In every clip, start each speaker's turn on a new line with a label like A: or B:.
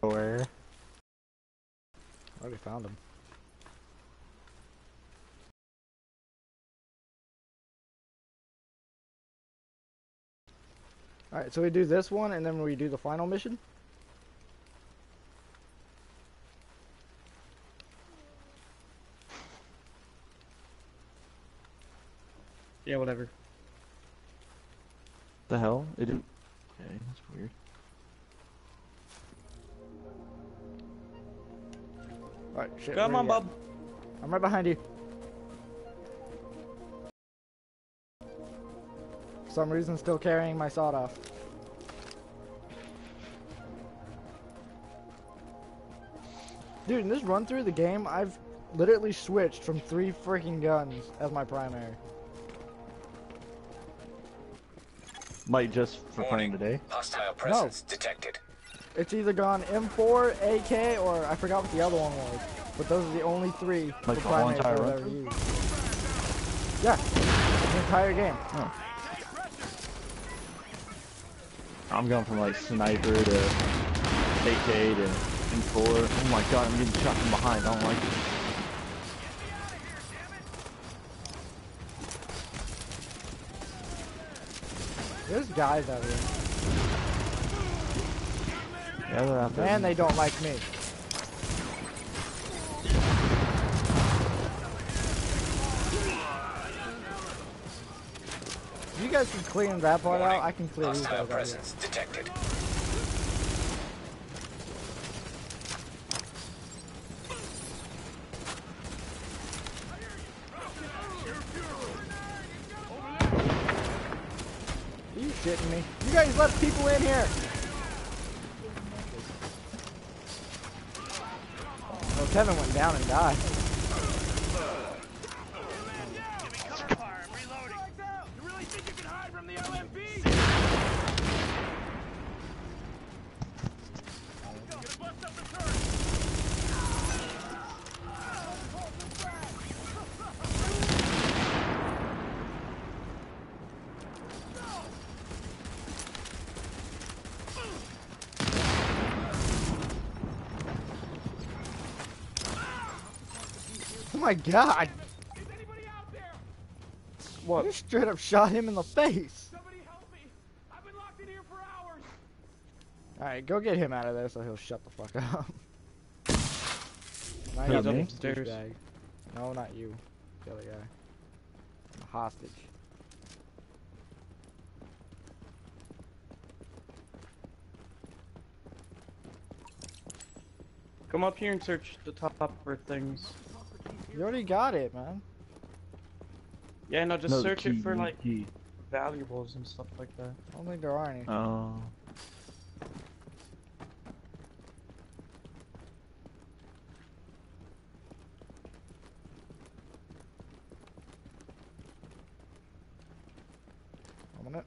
A: Where? Already found him. Alright, so we do this one and then we do the final mission?
B: Yeah, whatever.
C: The hell? It didn't.
A: Alright, shit.
B: Come on,
A: you at?
B: bub.
A: I'm right behind you. For some reason, still carrying my sawed off. Dude, in this run through the game, I've literally switched from three freaking guns as my primary.
C: Might just for playing today.
D: Hostile presence detected.
A: It's either gone M4, AK, or I forgot what the other one was. But those are the only three
C: Like
A: for
C: the whole entire
A: I've
C: run
A: ever used. Yeah, the entire game.
C: I'm going from like sniper to AK to M4. Oh my god, I'm getting shot from behind. I don't like it.
A: There's guys out here.
C: Yeah, they're out there.
A: Man, they don't like me. You guys can clean that part out, I can clear these
D: Hostile
A: guys out here.
D: presence detected.
A: Are you shitting me? You guys let people in here! Kevin went down and died. My god! What? You straight up shot him in the face! Alright, go get him out of there so he'll shut the fuck up. Now
C: Who,
A: you're
C: me?
A: just a douchebag. No, not you. The other guy. I'm a hostage.
B: Come up here and search the top for things.
A: You already got it, man.
B: Yeah, no, just
C: No,
B: search
C: key,
B: it for like
C: key.
B: valuables and stuff like that.
A: I don't think there are any.
C: Oh.
A: One minute.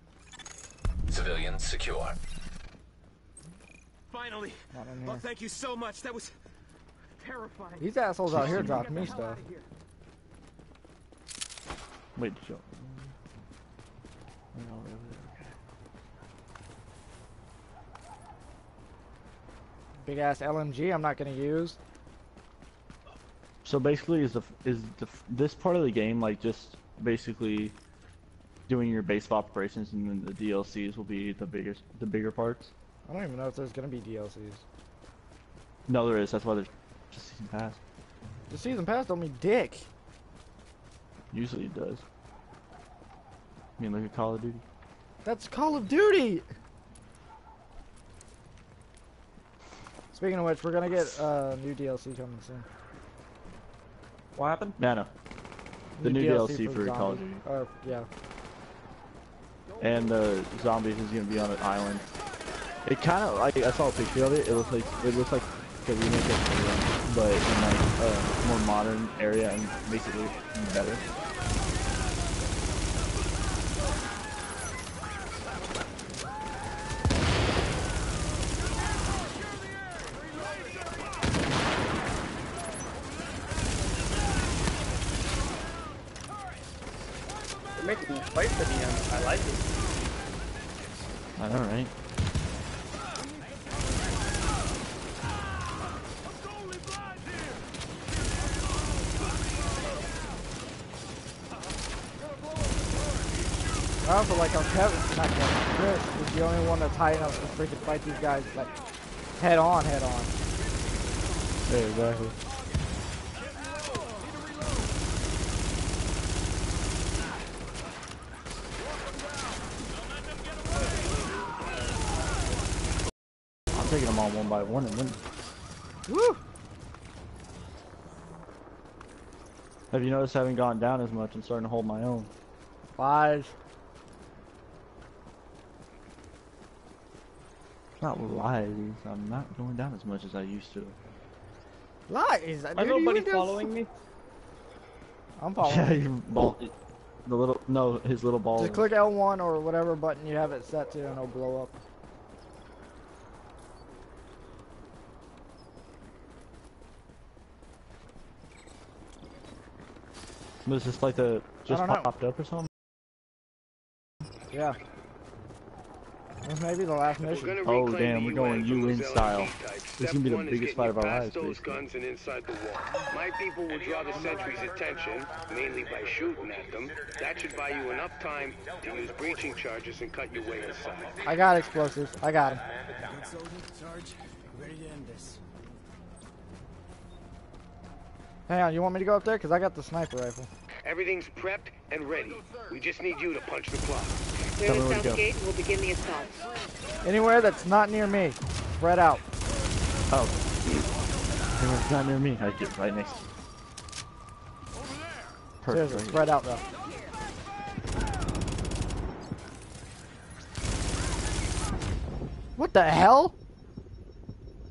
D: Civilians secure.
E: Finally!
A: Not in
E: Oh, thank you so much. That was terrifying.
A: These assholes out here dropped me stuff.
C: Wait, Joe. No, over there, okay.
A: Big ass LMG I'm not gonna use.
C: So basically, is the is the this part of the game like just basically doing your base of operations, and then the DLCs will be the biggest the bigger parts?
A: I don't even know if there's gonna be DLCs.
C: No, there is. That's why there's just season pass.
A: The season pass don't mean dick.
C: Usually it does. I mean, look at Call of Duty.
A: That's Call of Duty! Speaking of which, we're gonna get uh, new DLC coming soon.
B: What happened?
C: No, no. The new DLC for Call of
A: Zombies.
C: Duty.
A: Uh, yeah.
C: And the zombies is gonna be on an island. It kind of like I saw a picture of it. It looks like it looks like the remake of Halo, but in like a more modern area and makes it look better.
B: They're making me fight for the end. I like it.
C: I know, right?
A: I also like how Kevin, not Kevin, Chris is the only one that's high enough to freaking fight these guys like head on, head on.
C: Yeah, exactly. I'm taking them all one by one and then.
A: Woo!
C: Have you noticed I haven't gone down as much and starting to hold my own?
A: Lies.
C: Not lies. I'm not going down as much as I used to.
A: Lies.
B: Is
A: Dude, you
B: nobody following me?
A: I'm following.
C: Yeah, your ball. The little no, his little ball.
A: Just click L1 or whatever button you have it set to and it'll blow up.
C: Was this like the just
A: don't know.
C: popped up or something?
A: Yeah. This may be the last mission.
C: Oh, damn, we're going
F: from those
C: UN style. This is gonna be the biggest fight of our
F: past
C: lives,
F: those
C: basically.
F: guns and inside the wall. My people will draw the sentries' attention, mainly by shooting at them. That should buy you enough time to use breaching charges and cut your way inside.
A: I got explosives. I got him. Hang on, you want me to go up there? Because I got the sniper rifle.
F: Everything's prepped and ready. We just need you to punch the clock.
G: Clear
C: Tell me where to go.
G: gate and we'll begin the assault.
A: Anywhere that's not near me. Spread out.
C: Oh. It's not near me. I get right next. Perfect.
A: Seriously,
C: right
A: spread out though. What the hell?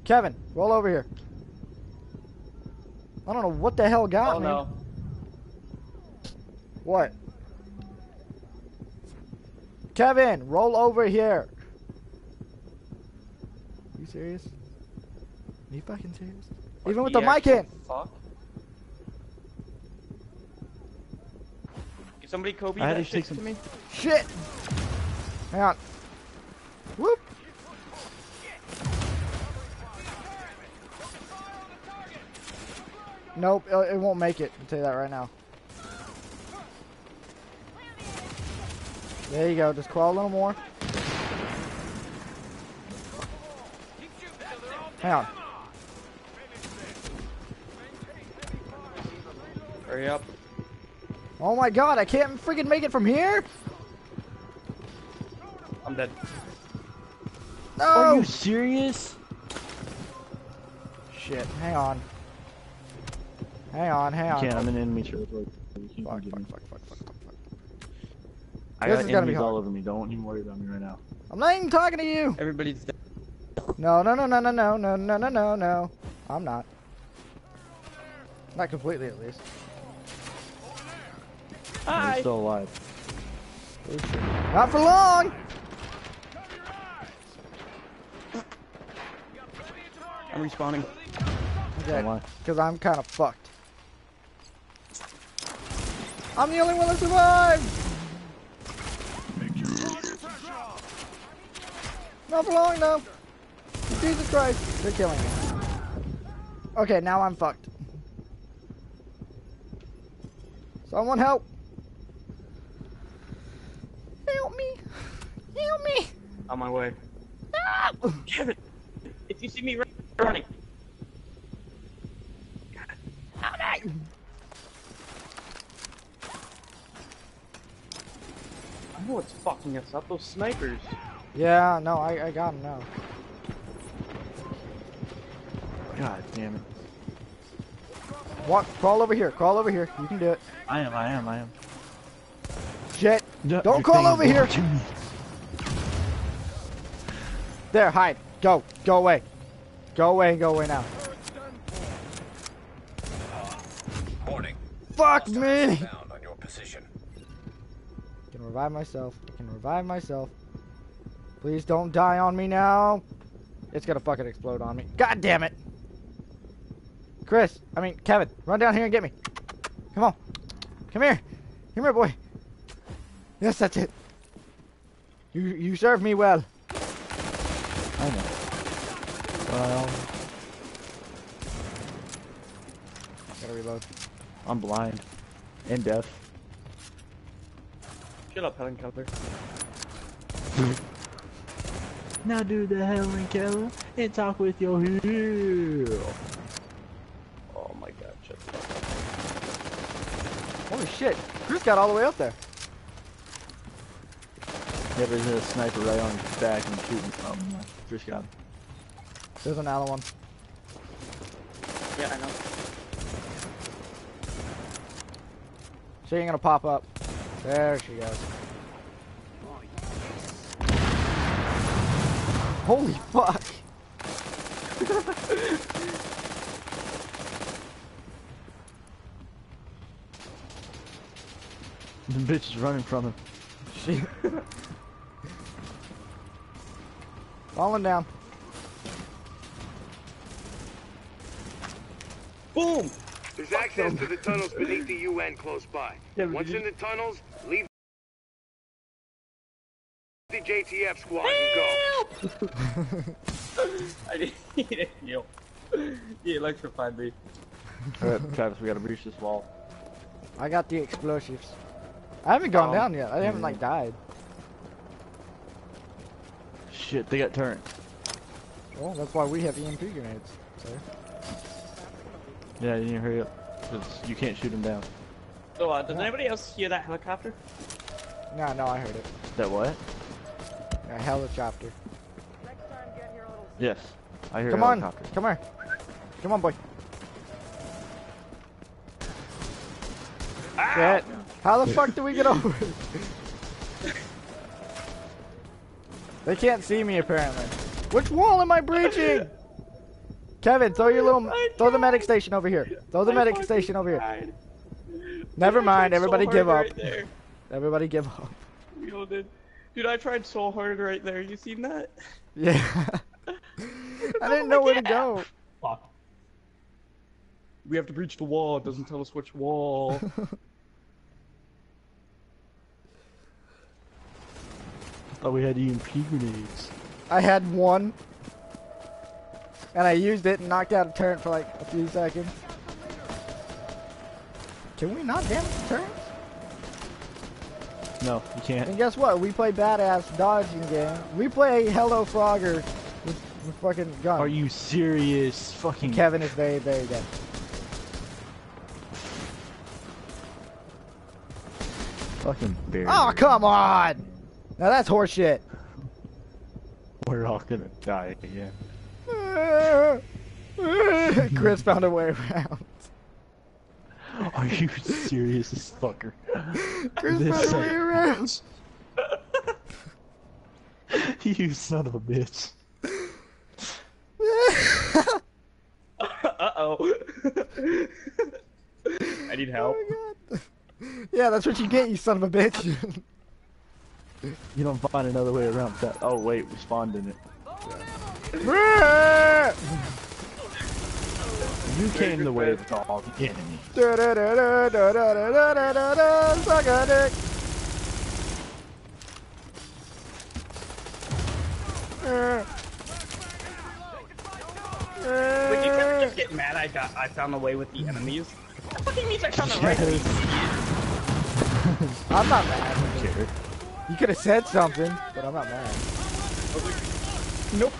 A: Kevin, roll over here. I don't know what the hell got
B: Oh
A: me.
B: no.
A: What? Kevin, roll over here. Are you serious? Are you fucking serious? Even with the
B: Yeah,
A: mic in.
B: Fuck. Can somebody Kobe
C: I had
B: that
C: to take
B: shit to me?
A: Shit! Hang on. Whoop! Nope, it, it won't make it. I'll tell you that right now. There you go. Just crawl a little more. Hang on.
B: Hurry up.
A: Oh my god, I can't freaking make it from here?
B: I'm dead.
A: No!
C: Are you serious?
A: Shit, hang on. Hang on, hang
C: You
A: on.
C: can't. I'm in enemy territory. You can't
A: Fuck,
C: get
A: fuck,
C: me.
A: fuck, fuck, fuck, fuck, fuck.
C: I
A: This
C: got
A: is gonna be
C: enemies all over me. Don't even worry about me right now.
A: I'm not even talking to you.
B: Everybody's dead.
A: No, no, no, no, no, no, no, no, no, no, no. I'm not. Not completely, at least.
C: You're still alive.
A: Not for long.
B: I'm respawning.
A: Okay, because I'm kind of fucked. I'm the only one that survived. Not for long, though. Jesus Christ, they're killing me. Okay, now I'm fucked. Someone help. Help me. Help me.
B: On my way.
A: Ah!
B: Kevin, if you see me run- running, I know what's fucking us up. Those snipers.
A: Yeah, no, I, I got him now.
C: God damn it.
A: Walk, crawl over here. Crawl over here. You can do it.
C: I am. I am. I am.
A: Shit.
C: Your
A: Don't crawl over here.
C: me.
A: There, hide. Go. Go away. Go away. Go away now.
D: Warning.
A: Fuck me.
D: Found on your position.
A: I can revive myself. I can revive myself. Please don't die on me now. It's gonna fucking explode on me. God damn it. Chris, I mean, Kevin, run down here and get me. Come on. Come here. Come here, boy. Yes, that's it. You you served me well.
C: I know. Well,
A: Gotta reload.
C: I'm blind and deaf.
B: Shut up, Helen Keller.
C: Now do the Helen Keller and talk with your heel.
B: Oh my god, shut the fuck
A: Holy shit. Chris got all the way up there.
C: Yeah, there's a sniper right on his back and shooting. Oh, my. Chris got him.
A: There's another one.
B: Yeah, I know.
A: She ain't gonna pop up. There she goes. Holy fuck.
C: The bitch is running from him.
A: She. Falling down.
B: Boom!
F: There's access to the tunnels beneath the UN close by.
B: Yeah,
F: Once in the tunnels, leave the JTF squad and go.
B: I didn't heal. He electrified me.
C: Alright, Travis, we gotta breach this wall.
A: I got the explosives. I haven't gone
B: Um,
A: down yet. I haven't like died.
C: Shit, they got turned.
A: Well, that's why we have EMP grenades. So.
C: Yeah, you need to hurry up. 'cause you can't shoot them down.
B: So, uh, does anybody else hear that helicopter?
A: No, no, I heard it.
C: That what?
A: A helicopter.
C: Yes. I hear
A: Come on,
C: helicopter.
A: come here. Come on, boy. Shit. How the fuck do we get over? They can't see me apparently. Which wall am I breaching? Kevin, throw your little,
B: I
A: throw the medic station over here. Throw the
B: I
A: medic station over here.
B: tried.
A: Never
B: I
A: mind,
B: tried so
A: everybody give up.
B: Right.
A: Everybody give up.
B: Dude. Dude, I tried so hard right there. You seen that?
A: Yeah. I didn't know where to go.
B: Fuck. We have to breach the wall. It doesn't tell us which wall.
C: I thought we had EMP grenades.
A: I had one. And I used it and knocked out a turret for like a few seconds. Can we not damage the turrets?
C: No, you can't.
A: And guess what? We play badass dodging game. We play Hello Frogger with, with fucking gun.
C: Are you serious? Fucking
A: Kevin is very, very dead.
C: fucking bear.
A: Oh, come on! Now that's horseshit.
C: We're all gonna die again.
A: Chris found a way around.
C: Are you serious, this fucker?
A: Chris
C: This
A: found way around.
C: you son of a bitch.
B: Uh-oh. I need help.
A: Oh my god. Yeah, that's what you get, you son of a bitch.
C: You don't find another way around that. Oh wait, we spawned in it. You came the way of all the enemy.
A: Da-da-da-da-da-da-da-da-da, Suck a dick. Uh,
B: Like, you can't just get mad I got I found a way with the enemies. That fucking means I found the right way.
A: I'm not mad.
C: Care.
A: You could have said something, but I'm not mad.
B: Nope.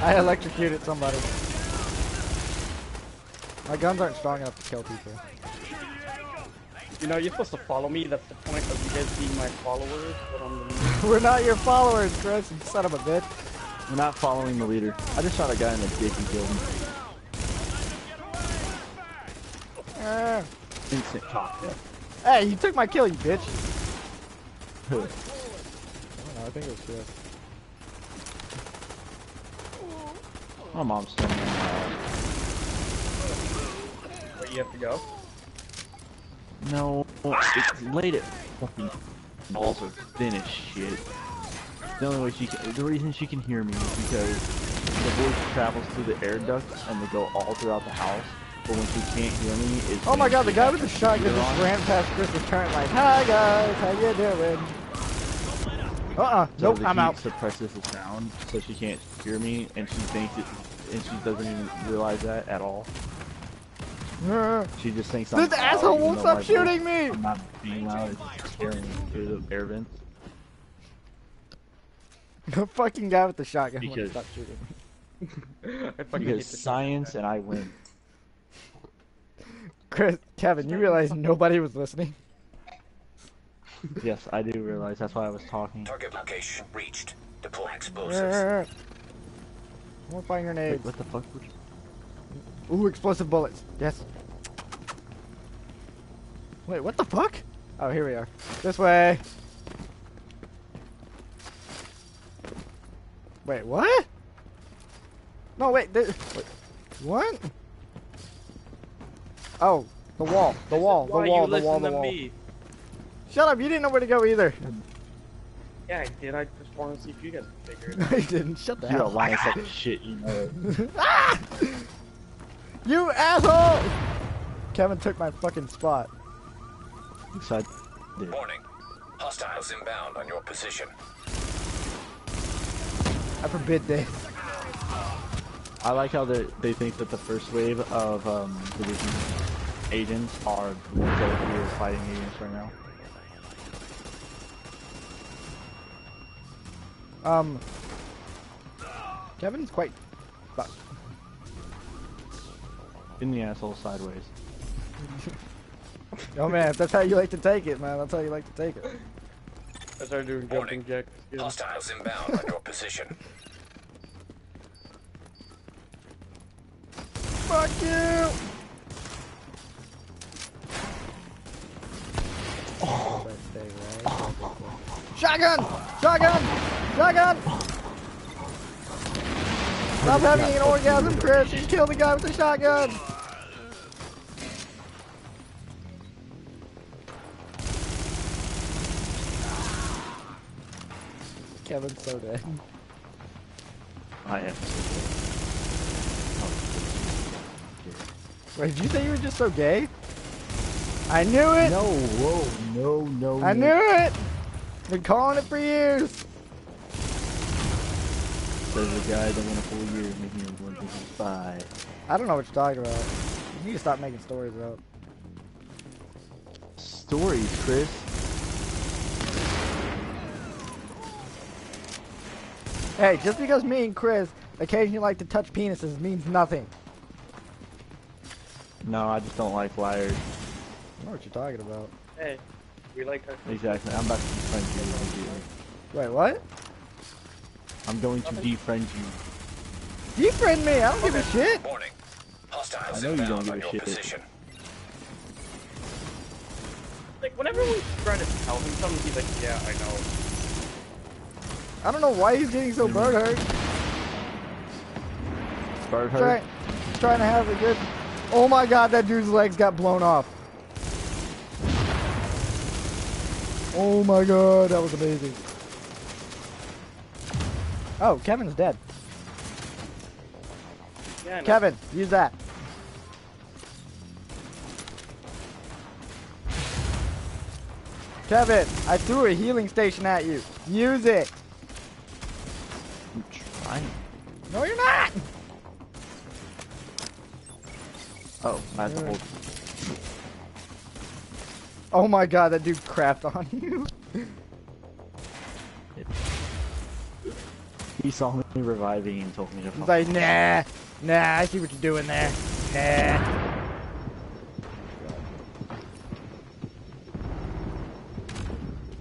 A: I electrocuted somebody. My guns aren't strong enough to kill people.
B: You know, you're supposed to follow me. That's the point of you guys being my followers. But I'm
A: We're not your followers, Chris, you son of a bitch.
C: We're not following the leader. I just shot a guy in the dick and killed him.
A: Uh,
C: Instant cock death.
A: hey, you took my kill, you bitch. I don't know, I think it was Chris.
C: My mom's standing in my house.
B: where you have to go.
C: No, it's late at fucking balls are thin as shit. The only way she can, the reason she can hear me is because the voice travels through the air ducts and they go all throughout the house. But when she can't hear me, is
A: Oh my god, the guy with the
C: her
A: shotgun just ran past Chris's turn like, Hi guys, how you doing? Uh-uh,
C: So
A: nope, I'm out.
C: suppresses the sound, so she can't hear me, and she thinks it, and she doesn't even realize that at all.
A: Uh,
C: She just thinks I'm
A: This
C: loud,
A: asshole
C: even
A: won't stop
C: my
A: shooting me!
C: I'm not being loud. It's scaring me through the air vents.
A: The fucking guy with the shotgun won't
C: Because-
A: stop shooting.
B: I
C: Because science and I win.
A: Chris, Kevin, you realize nobody was listening?
C: Yes, I do realize. That's why I was talking.
D: Target location reached. Deploy explosives.
A: More fire
C: Wait, what the fuck? You...
A: Ooh, explosive bullets. Yes. Wait, what the fuck? Oh, here we are. This way. Wait, what? No, wait. There, wait. What? Oh, the wall. The wall. The
B: Why
A: wall.
B: you
A: The wall.
B: listen
A: The wall.
B: Me?
A: Shut up. You didn't know where to go either.
B: Yeah, I did. I just want to see if you guys can figure it out.
A: you didn't. Shut the
C: You're a lying
A: up.
C: sack of shit, you know.
A: Ah! You asshole! Kevin took my fucking spot.
C: So I did.
D: Warning. Hostiles inbound on your position.
A: I forbid this.
C: I like how they they think that the first wave of um, division agents are the ones that are fighting agents right now.
A: Um, Kevin's quite fucked.
C: In the asshole sideways.
A: Oh man, if that's how you like to take it, man. That's how you like to take it.
B: I started doing
D: Warning.
B: jumping jacks. again.
D: Hostiles inbound on your position.
A: Fuck you! Shotgun! Shotgun! Shotgun! Stop having an orgasm, Chris! You killed the guy with the shotgun! Kevin's so dead.
C: I am.
A: Wait, did you say you were just so gay? I knew it!
C: No, whoa, no, no.
A: I
C: no.
A: knew it! Been calling it for years!
C: Says the guy that went a full year making a one spy.
A: I don't know what you're talking about. You need to stop making stories up.
C: Stories, Chris.
A: Hey, just because me and Chris occasionally like to touch penises means nothing.
C: No, I just don't like liars.
A: I know what you're talking about.
B: Hey, we like our
C: Exactly. I'm about to defriend you. immediately.
A: Wait, what?
C: I'm going to defriend you.
A: Defriend me! I don't give a shit!
D: Warning. Hostiles
C: I know you
D: inbound
C: don't
D: on
C: give a
D: your
C: shit.
D: position.
B: like whenever we try to tell him something, he's like, "Yeah, I know."
A: I don't know why he's getting so bird hurt.
C: Bird hurt.
A: he's trying to have a good. Oh my god, that dude's legs got blown off. Oh my god, that was amazing. Oh, Kevin's dead.
B: Yeah,
A: Kevin, use that. Kevin, I threw a healing station at you. Use it.
C: I'm trying.
A: No, you're not.
C: Oh, I have to hold.
A: Oh my god, that dude crapped on you.
C: He saw me reviving and told me to.
A: He's like, nah, nah, I see what you're doing there. Nah.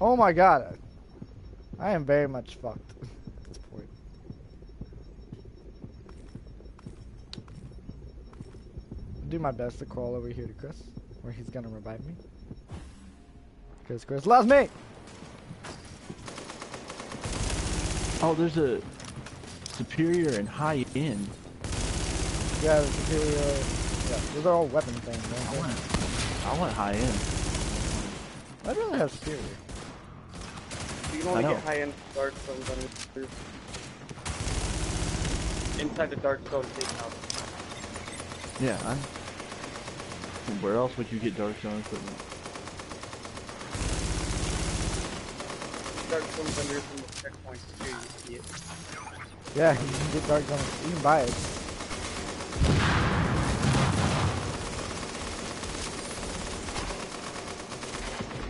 A: Oh my god. I am very much fucked at this point. Do my best to crawl over here to Chris, where he's gonna revive me. Because Chris loves me!
C: Oh, there's a superior and high end.
A: Yeah, the superior. Yeah, those are all weapon things,
C: I want, I want high end.
A: I'd rather have superior.
B: You can only get high-end dark zones on your inside the dark zone takeout.
C: Yeah. I, where else would you get dark zone equipment?
B: dark zones from the checkpoints too, you.
A: Yeah, you can get dark zones. You can buy it.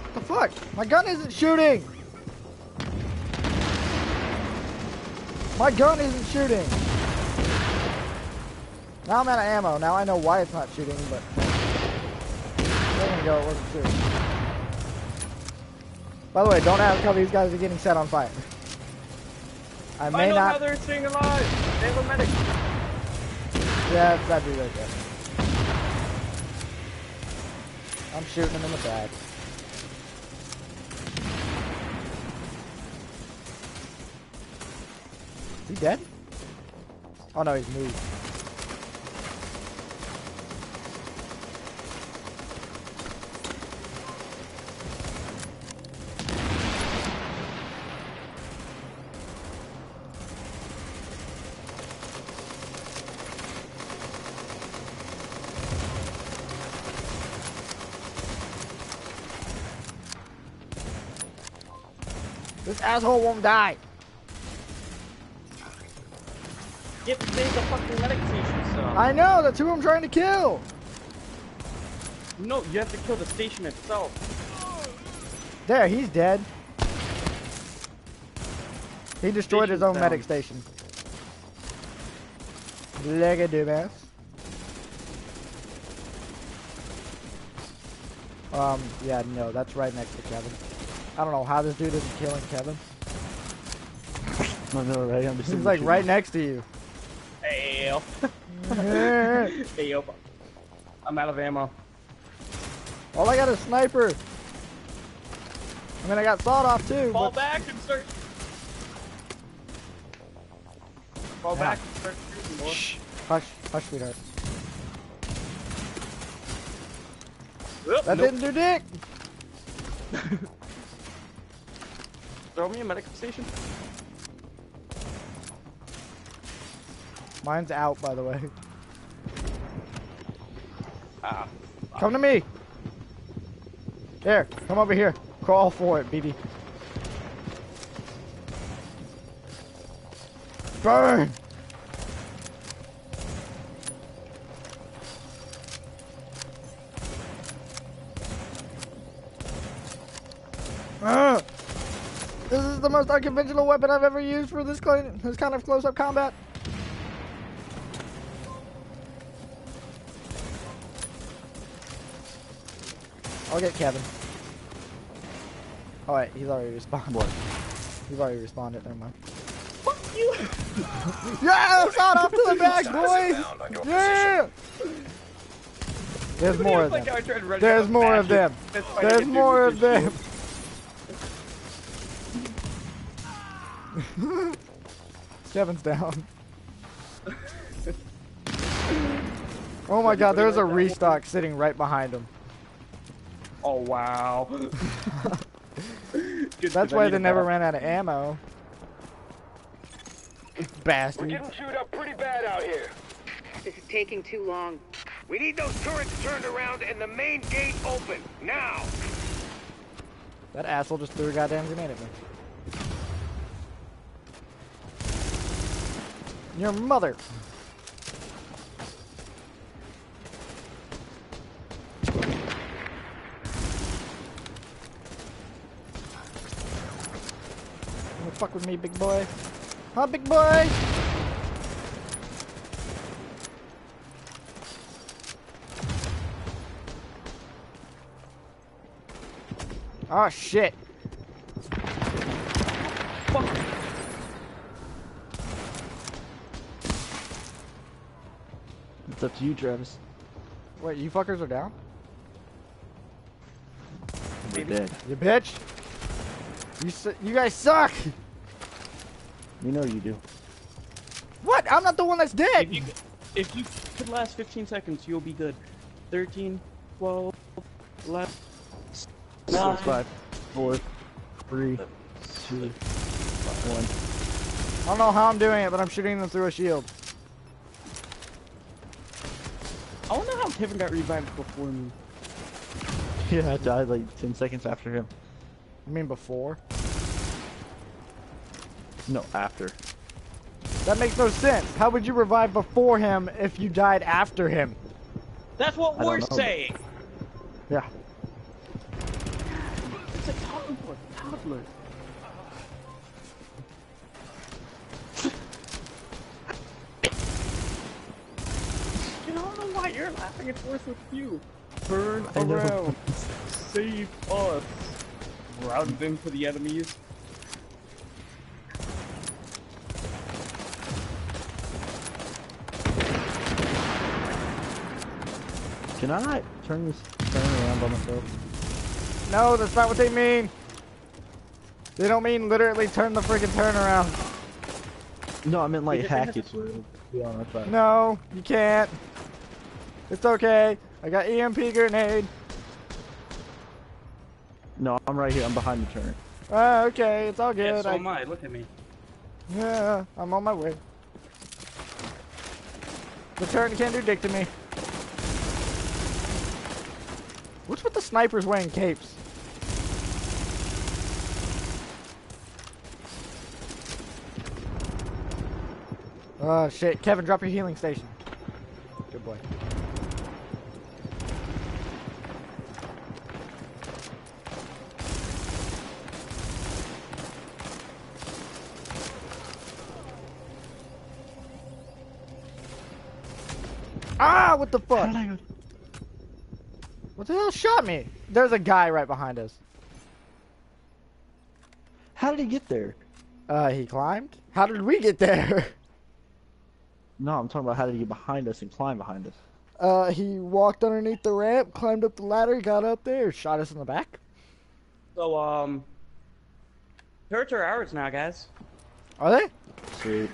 A: What the fuck? My gun isn't shooting! My gun isn't shooting! Now I'm out of ammo. Now I know why it's not shooting, but... There we go, it wasn't shooting. By the way, don't ask how these guys are getting set on fire. I
B: I
A: may
B: know
A: not...
B: how they're staying alive. They have a medic.
A: Yeah, it's that dude right there. I'm shooting him in the back. Is he dead? Oh no, he's moved. Asshole won't die.
B: To the fucking medic station.
A: I know, that's who I'm trying to kill.
B: No, you have to kill the station itself.
A: There, he's dead. He destroyed his own
B: down.
A: medic station. Leg a dumbass. Um, yeah, no, that's right next to Kevin. I don't know how this dude isn't killing Kevin.
C: I know, right? I'm just
A: He's like right next to you.
B: Hey, yo. Hey, yo. I'm out of ammo.
A: All I got is sniper. I mean, I got sawed off too.
B: Fall
A: But
B: back and start. Fall
A: Yeah.
B: back and start shooting, boy.
A: hush, hush, sweetheart.
B: Oop,
A: That
B: nope.
A: didn't do dick.
B: Throw me a medical station.
A: Mine's out, by the way.
B: Ah.
A: Come to me. Here, come over here. Crawl for it, BB. Burn! The most unconventional weapon I've ever used for this, cl- this kind of close-up combat. I'll get Kevin. Oh wait, he's already responded.
C: What?
A: He's already responded, never mind.
B: Fuck you!
A: Yeah, shot off to the back,
D: Hostiles
A: boys!
D: inbound on
A: Yeah! There's more of them.
B: how I tried to run
A: There's more of them.
B: Bastion. That's why I
A: There's more of them. Kevin's down. Oh my god, there's a restock sitting right behind him.
B: Oh wow. Good,
A: That's
B: 'cause I
A: why they never ran out of ammo. Bastard.
F: We're
A: Bastard.
F: getting chewed up pretty bad out here.
G: This is taking too long.
F: We need those turrets turned around and the main gate open now.
A: That asshole just threw a goddamn grenade at me. Your mother. Don't fuck with me, big boy. Huh, big boy? Oh shit.
C: It's up to you, Travis.
A: Wait, you fuckers are down?
C: We're dead.
A: You bitch. You su- you guys suck.
C: We know you do.
A: What? I'm not the one that's dead.
B: If you, if you could last 15 seconds, you'll be good. 13, 12, 11.
C: Six, five, four, three, two, one.
A: I don't know how I'm doing it, but I'm shooting them through a shield.
B: I wonder how Kevin got revived before me.
C: Yeah, I died like 10 seconds after him.
A: I mean before.
C: No, after.
A: That makes no sense. How would you revive before him if you died after him?
B: That's what
C: I
B: we're saying.
C: Yeah.
B: It's a toddler. I don't know why you're laughing. It's worse with you. Turn
C: I
B: around. Save us. Round them for the enemies.
C: Can I not turn this turn around by myself?
A: No, that's not what they mean. They don't mean literally turn the freaking turn around.
C: No, I meant like
B: Wait,
C: hack it.
B: they have
C: to be on our side.
A: No, you can't. It's okay. I got EMP grenade.
C: No, I'm right here. I'm behind the turn.
A: Ah, okay, it's all
B: Yeah,
A: good.
B: so
A: I,
B: am I. Look at me.
A: yeah, I'm on my way. The turn can't do dick to me. What's with the snipers wearing capes? Oh shit, Kevin, drop your healing station. Good boy. Ah, what the fuck? What the hell shot me? There's a guy right behind us.
C: How did he get there?
A: Uh, he climbed? How did we get there?
C: No, I'm talking about how did he get behind us and climb behind us?
A: Uh, he walked underneath the ramp, climbed up the ladder, got up there, shot us in the back.
B: So, um... Turrets are ours now, guys.
A: Are they?
C: Sweet.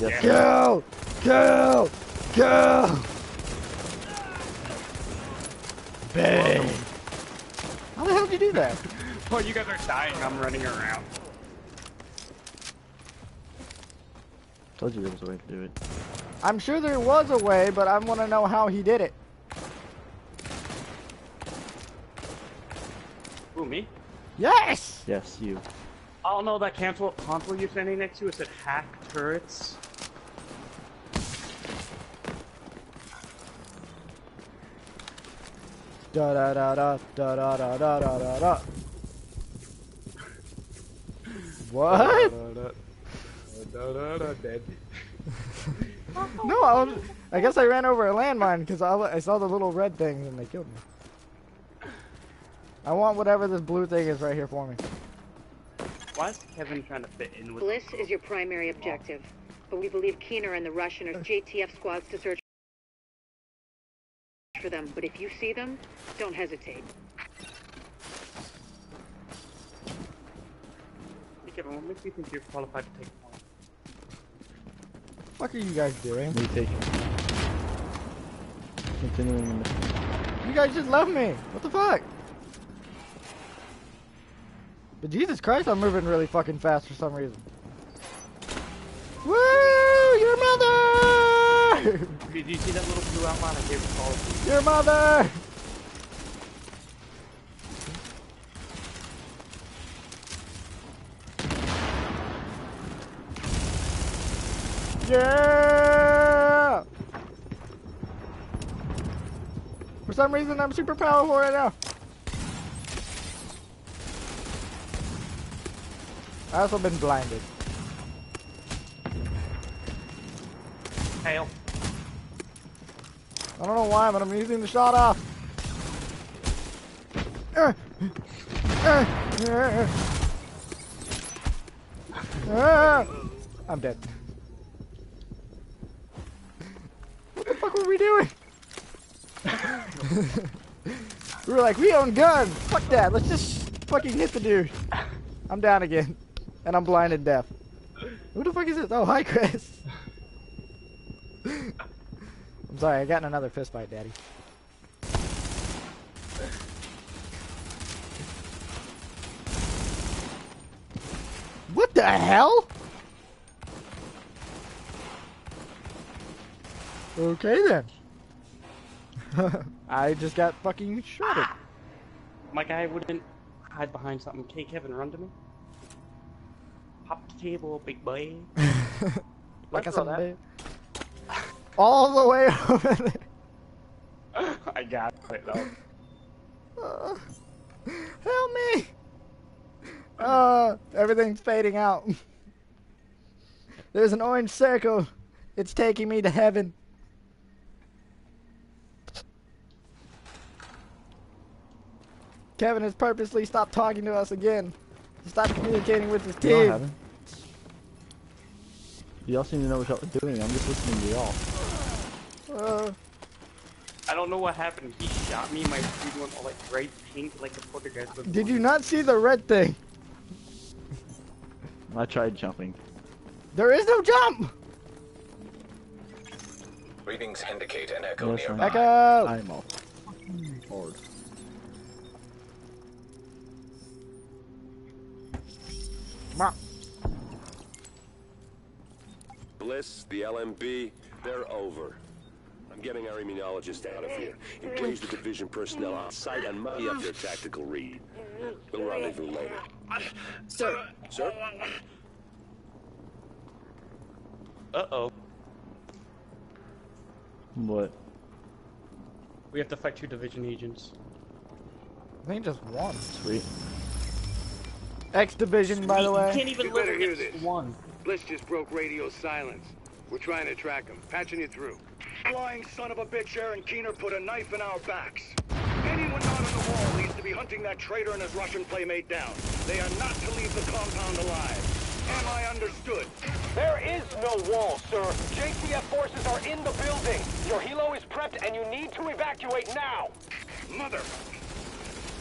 C: Yes.
A: Go! Go! Go! Bang! How the hell did you do that?
B: Oh, you guys are dying. I'm running around.
C: Told you there was a way to do it.
A: I'm sure there was a way, but I want to know how he did it.
B: Who, me?
A: Yes!
C: Yes, you.
B: Oh no, that console, console you're standing next to, it said hack turrets.
A: Da da da da da da da da da da da. What? No, I, was, I guess I ran over a landmine because I, I saw the little red things and they killed me. I want whatever this blue thing is right here for me.
B: Why is Kevin trying to fit in with
G: Bliss is your primary objective, but we believe Keener and the Russian are JTF squads to search for them. But if you see them, don't hesitate.
B: Hey, Kevin, what makes you think you're qualified to take one?
A: What are you guys doing?
C: We take. Continuing in the
A: You guys just left me. What the fuck? But Jesus Christ, I'm moving really fucking fast for some reason. Woo! Your mother!
B: Did you see that little blue outline I gave you all of you?
A: Your mother! Yeah! For some reason, I'm super powerful right now. I also been blinded.
B: Hail.
A: I don't know why, but I'm using the shot off. I'm dead. What the fuck were we doing? we were like, we own guns. Fuck that. Let's just fucking hit the dude. I'm down again. And I'm blind and deaf. Who the fuck is this? Oh, hi, Chris. I'm sorry, I got in another fist fight, Daddy. What the hell? Okay then. I just got fucking shredded. Ah!
B: My guy wouldn't hide behind something. Okay, Kevin, run to me. Pop the table, big boy.
A: like I
B: throw
A: said, all the way over there.
B: I got it though.
A: Uh, help me! Uh, everything's fading out. There's an orange circle. It's taking me to heaven. Kevin has purposely stopped talking to us again. Stop communicating with his
C: You don't
A: team.
C: have it. Y'all seem to know what y'all are doing. I'm just listening to y'all.
A: Uh,
B: I don't know what happened. He shot me. My screen went all like bright pink, like a poltergeist. was
A: did you not see the red thing?
C: I tried jumping.
A: There is no jump.
D: Readings indicate an echo
C: Yes, I
D: nearby.
A: Echo.
C: I'm off. hard.
A: Mark.
H: Bliss, the LMB, they're over. I'm getting our immunologist out of here. Engage the division personnel on site and muddy up their tactical read. We'll rendezvous later.
G: Sir,
H: Sir?
B: Uh oh.
C: What?
B: We have to fight two division agents.
A: I think just one.
C: Sweet.
A: X division, by the way.
B: You
A: way.
B: can't even
F: You
B: live
F: hear
B: against
F: this.
B: one.
F: Bliss just broke radio silence. We're trying to track him. Patching you through.
I: Flying son of a bitch, Aaron Keener put a knife in our backs. Anyone not on the wall needs to be hunting that traitor and his Russian playmate down. They are not to leave the compound alive. Am I understood?
J: There is no wall, sir. JTF forces are in the building. Your helo is prepped and you need to evacuate now.
I: Mother!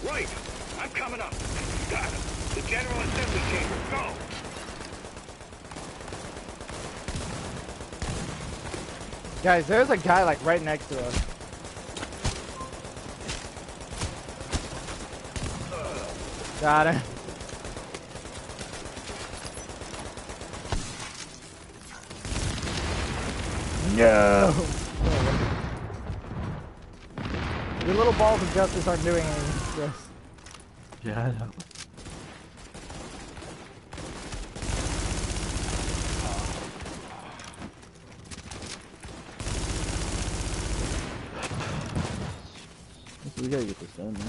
I: Right! I'm coming up.
F: Got him. The General Assembly Chamber. Go!
A: Guys, there's a guy like right next to us. Got him. No. Your little balls of justice aren't doing anything. Chris.
C: Yeah, I know. We gotta get this done, man.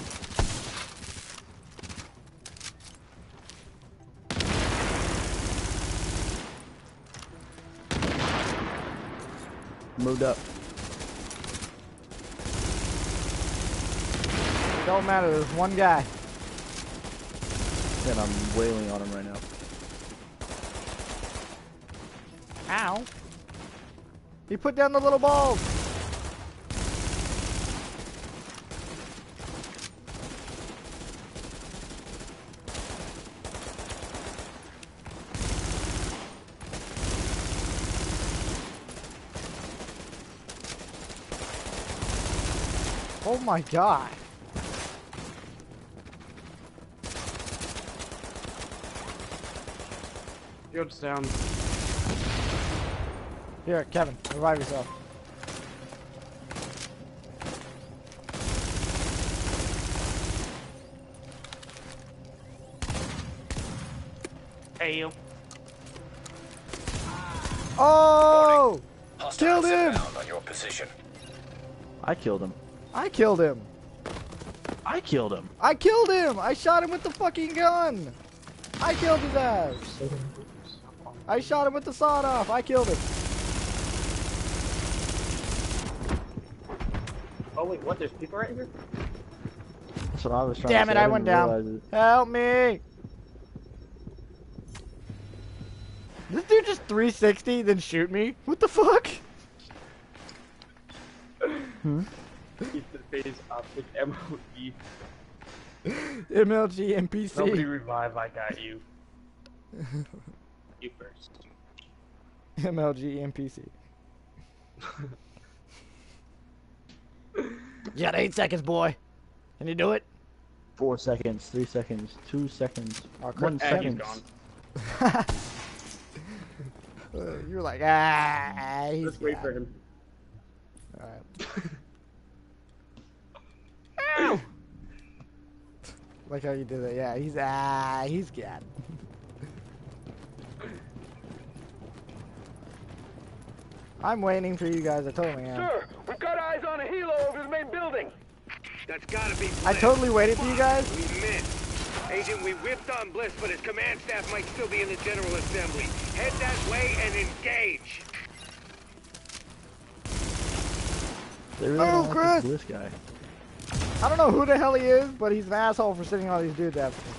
C: Moved up.
A: Don't matter. There's one guy.
C: And I'm wailing on him right now.
A: Ow. He put down the little balls. My god.
B: Field's down.
A: Here, Kevin, revive yourself.
B: Hey, you.
A: Oh!
D: Hostiles
A: Killed him!
D: on your position.
C: I killed him.
A: I killed him.
C: I killed him.
A: I killed him! I shot him with the fucking gun! I killed his ass! I shot him with the sawed off! I killed him!
B: Oh wait, what? There's people right here.
C: That's what I was trying
A: Damn
C: to
A: it,
C: say.
A: I
C: didn't
A: went down. Help me! This dude just 360 then shoot me? What the fuck? Hmm?
B: He's the face up with MOD.
A: MLG NPC.
B: Nobody revive. I got you. you first.
A: MLG NPC. you got eight seconds, boy. Can you do it?
C: Four seconds, three seconds, two seconds,
A: Oh, crap.
C: one
B: he's
C: second.
B: gone.
A: Uh, You're like, ah, he's
B: Let's wait for him.
A: Alright. Ow! Like how you did that. Yeah, he's ah, he's got. I'm waiting for you guys. I totally am.
J: Sir, we've got eyes on a helo over the main building.
F: That's gotta be
A: I totally waited for you guys.
F: We missed. Agent, we whipped on Bliss, but his command staff might still be in the General Assembly. Head that way and engage.
C: They really
A: Oh,
C: don't
A: Chris!
C: this guy.
A: I don't know who the hell he is, but he's an asshole for sending all these dudes after me.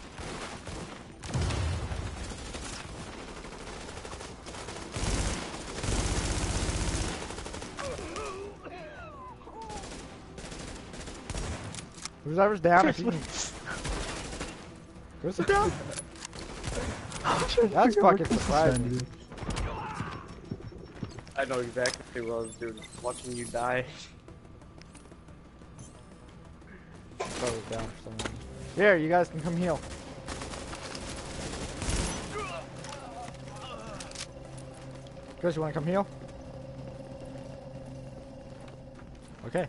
A: Whoever's down, if you can... Chris is down? That's fucking surprising.
B: I know exactly what I was doing. Watching you die.
A: It down. Here, you guys can come heal. Chris, you wanna come heal? Okay.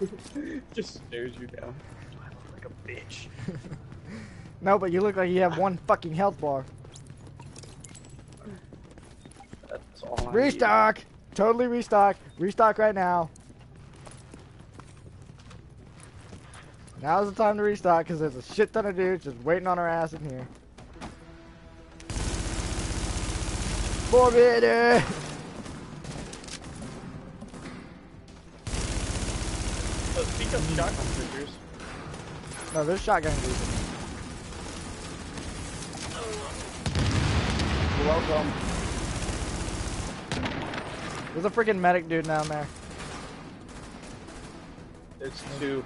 B: Just stares you down. I look like a bitch.
A: No, but you look like you have one fucking health bar.
B: That's all I need.
A: Restock! Totally restock. Restock right now. Now's the time to restock because there's a shit ton of dudes just waiting on our ass in here. Forbidden!
B: So speak of shotgun triggers.
A: No, there's shotgun dudes in there.
B: Welcome.
A: There's a freaking medic dude down there.
B: It's two.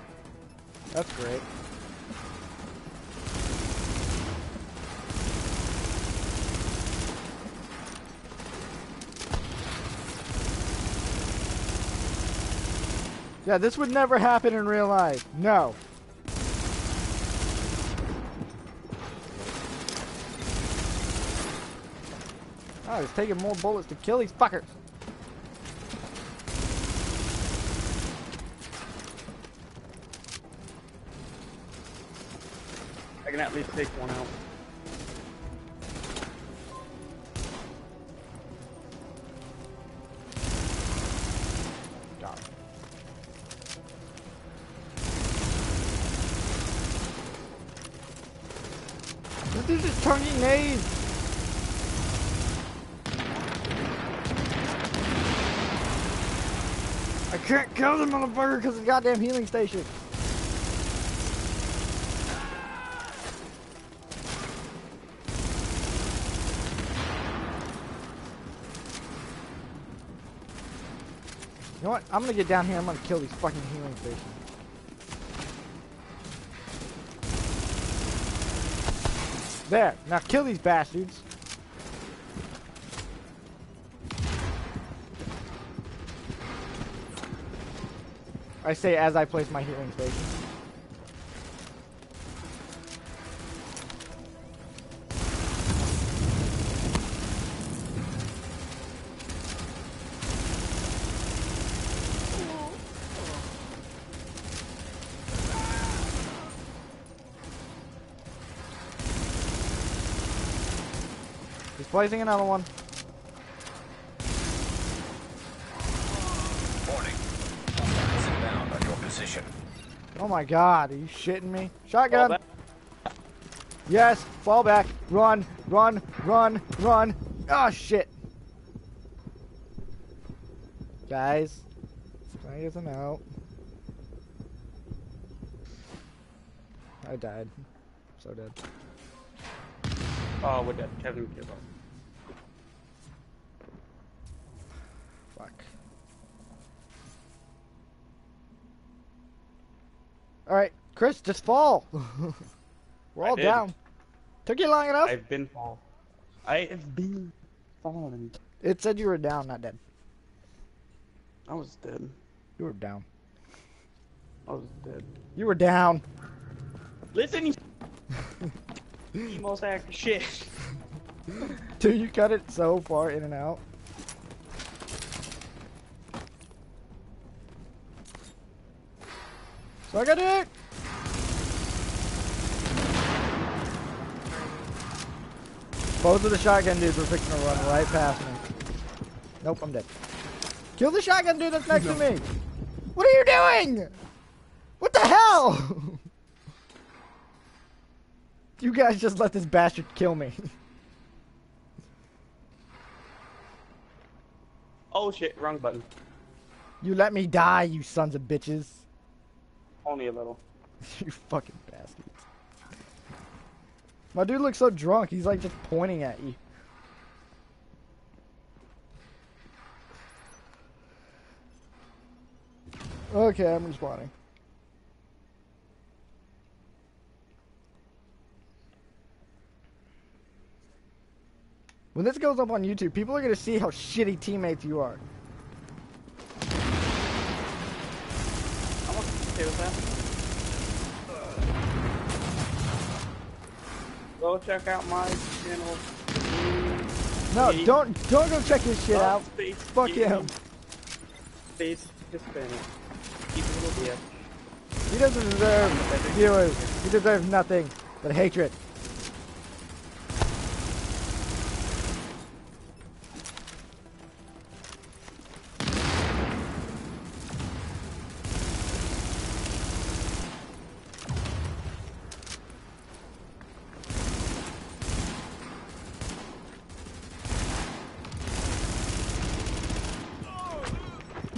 A: That's great. Yeah, this would never happen in real life. No. Oh, he's taking more bullets to kill these fuckers.
B: Can at least take one out.
A: This just turning nades. I can't kill the motherfucker because of the goddamn healing station. What? I'm gonna get down here. I'm gonna kill these fucking healing stations. There. Now kill these bastards. I say as I place my healing station. He's placing another one.
D: Warning. Hostiles inbound on your position.
A: Oh my god, are you shitting me? Shotgun!
B: Fall
A: Yes, fall back, run, run, run, run. Oh shit. Guys, can I use a note? I died. So dead.
B: Oh, we're dead. Kevin, give up.
A: Fuck. Alright, Chris, just fall. We're
B: I
A: all
B: did.
A: down. Took you long enough?
B: I've been fall. I have been falling.
A: It said you were down, not dead.
B: I was dead.
A: You were down.
B: I was dead.
A: You were down.
B: Listen, you emo sack shit.
A: Dude, you cut it so far in and out. Suck a dick! Both of the shotgun dudes were fixing to run right past me. Nope, I'm dead. Kill the shotgun dude that's next to me! What are you doing? What the hell? You guys just let this bastard kill me.
B: Oh shit, wrong button.
A: You let me die, you sons of bitches.
B: Only a little.
A: you fucking bastards. My dude looks so drunk, he's like just pointing at you. Okay, I'm respawning. When this goes up on YouTube, people are gonna see how shitty teammates you are.
B: Okay with that. Go check out my channel.
A: No, don't don't go check his shit
B: Oh,
A: out. Fuck
B: Gaming.
A: him.
B: Space Hispanic. Keep a little bit.
A: He doesn't deserve viewers. He deserves nothing but hatred.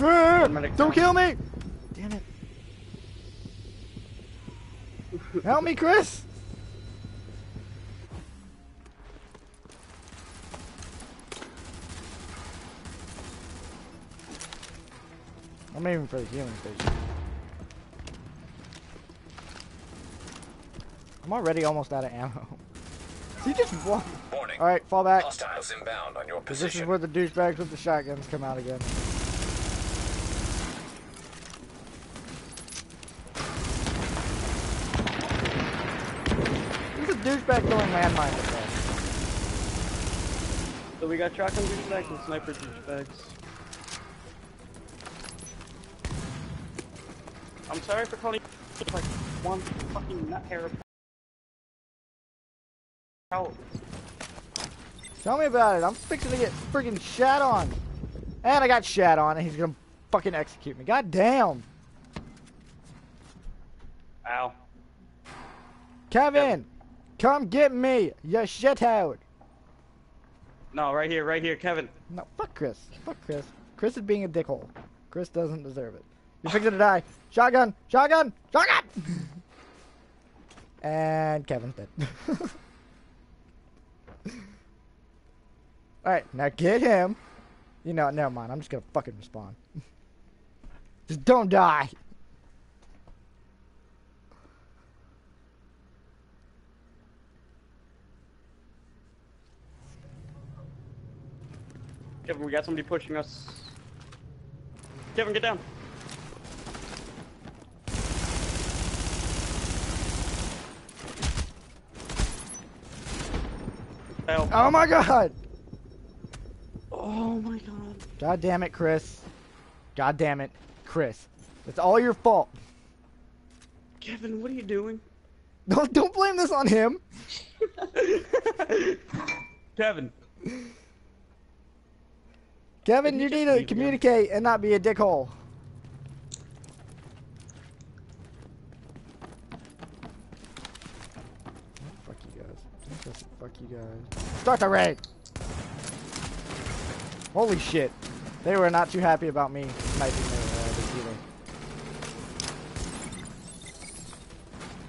A: Ah, Don't kill me! Damn it. Help me, Chris! I'm aiming for the healing station. I'm already almost out of ammo. He just walked.
D: Warning.
A: Alright, fall back.
D: Hostiles inbound on your
A: 'cause This is
D: position.
A: where the douchebags with the shotguns come out again. There's a douchebag throwing landmines at us.
B: So we got shotgun douchebags and sniper douchebags. I'm sorry for calling you like one fucking nut hair. Out.
A: Tell me about it. I'm fixing to get friggin' shat on. And I got shat on, and he's gonna fucking execute me. God damn.
B: Ow.
A: Kevin, come get me, you shithole.
B: No, right here, right here, Kevin.
A: No, fuck Chris. Fuck Chris. Chris is being a dickhole. Chris doesn't deserve it. You're fixing to die. Shotgun! Shotgun! Shotgun! and Kevin's dead. Alright, now get him. You know, never mind. I'm just gonna fucking respawn. just don't die.
B: Kevin, we got somebody pushing us. Kevin, get down. Help.
A: Oh my god!
B: Oh my god.
A: God damn it, Chris. God damn it, Chris. It's all your fault.
B: Kevin, what are you doing?
A: Don't don't blame this on him.
B: Kevin.
A: Kevin, you need to communicate and not be a dickhole. Fuck you guys. Fuck you guys. Start the raid! Holy shit. They were not too happy about me sniping their uh.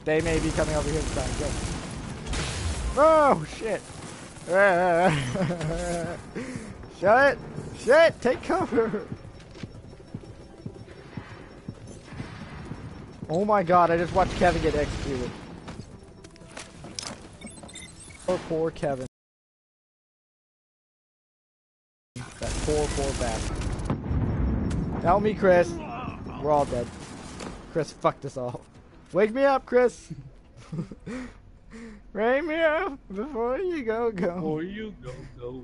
A: They may be coming over here to try and kill me. Oh, shit. Shut it! Shit! Take cover! Oh my god, I just watched Kevin get executed. Poor, poor Kevin. That poor, poor bastard. Help me, Chris. We're all dead. Chris fucked us all. Wake me up, Chris! Wake me up before you go, go.
B: Before you go, go.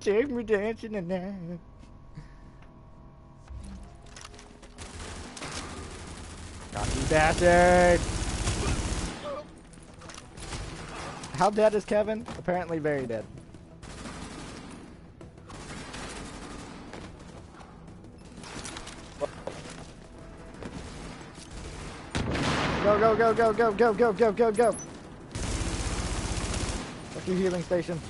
A: Take me dancing tonight. Cocky bastard! How dead is Kevin? Apparently very dead. Go, go, go, go, go, go, go, go, go, go! your healing station.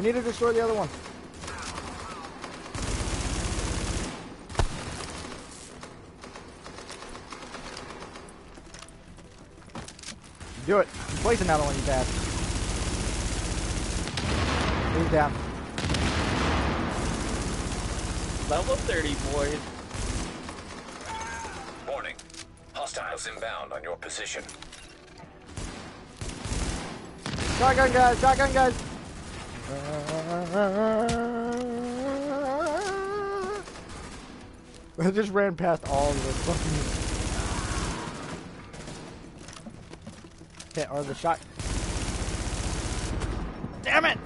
A: We need to destroy the other one. Do it. Place another one, you bastard. He's down.
B: Level 30, boys.
D: Warning. Hostiles inbound on your position.
A: Shotgun guys, shotgun guys. I just ran past all the fucking. Okay, or the shot. Damn it!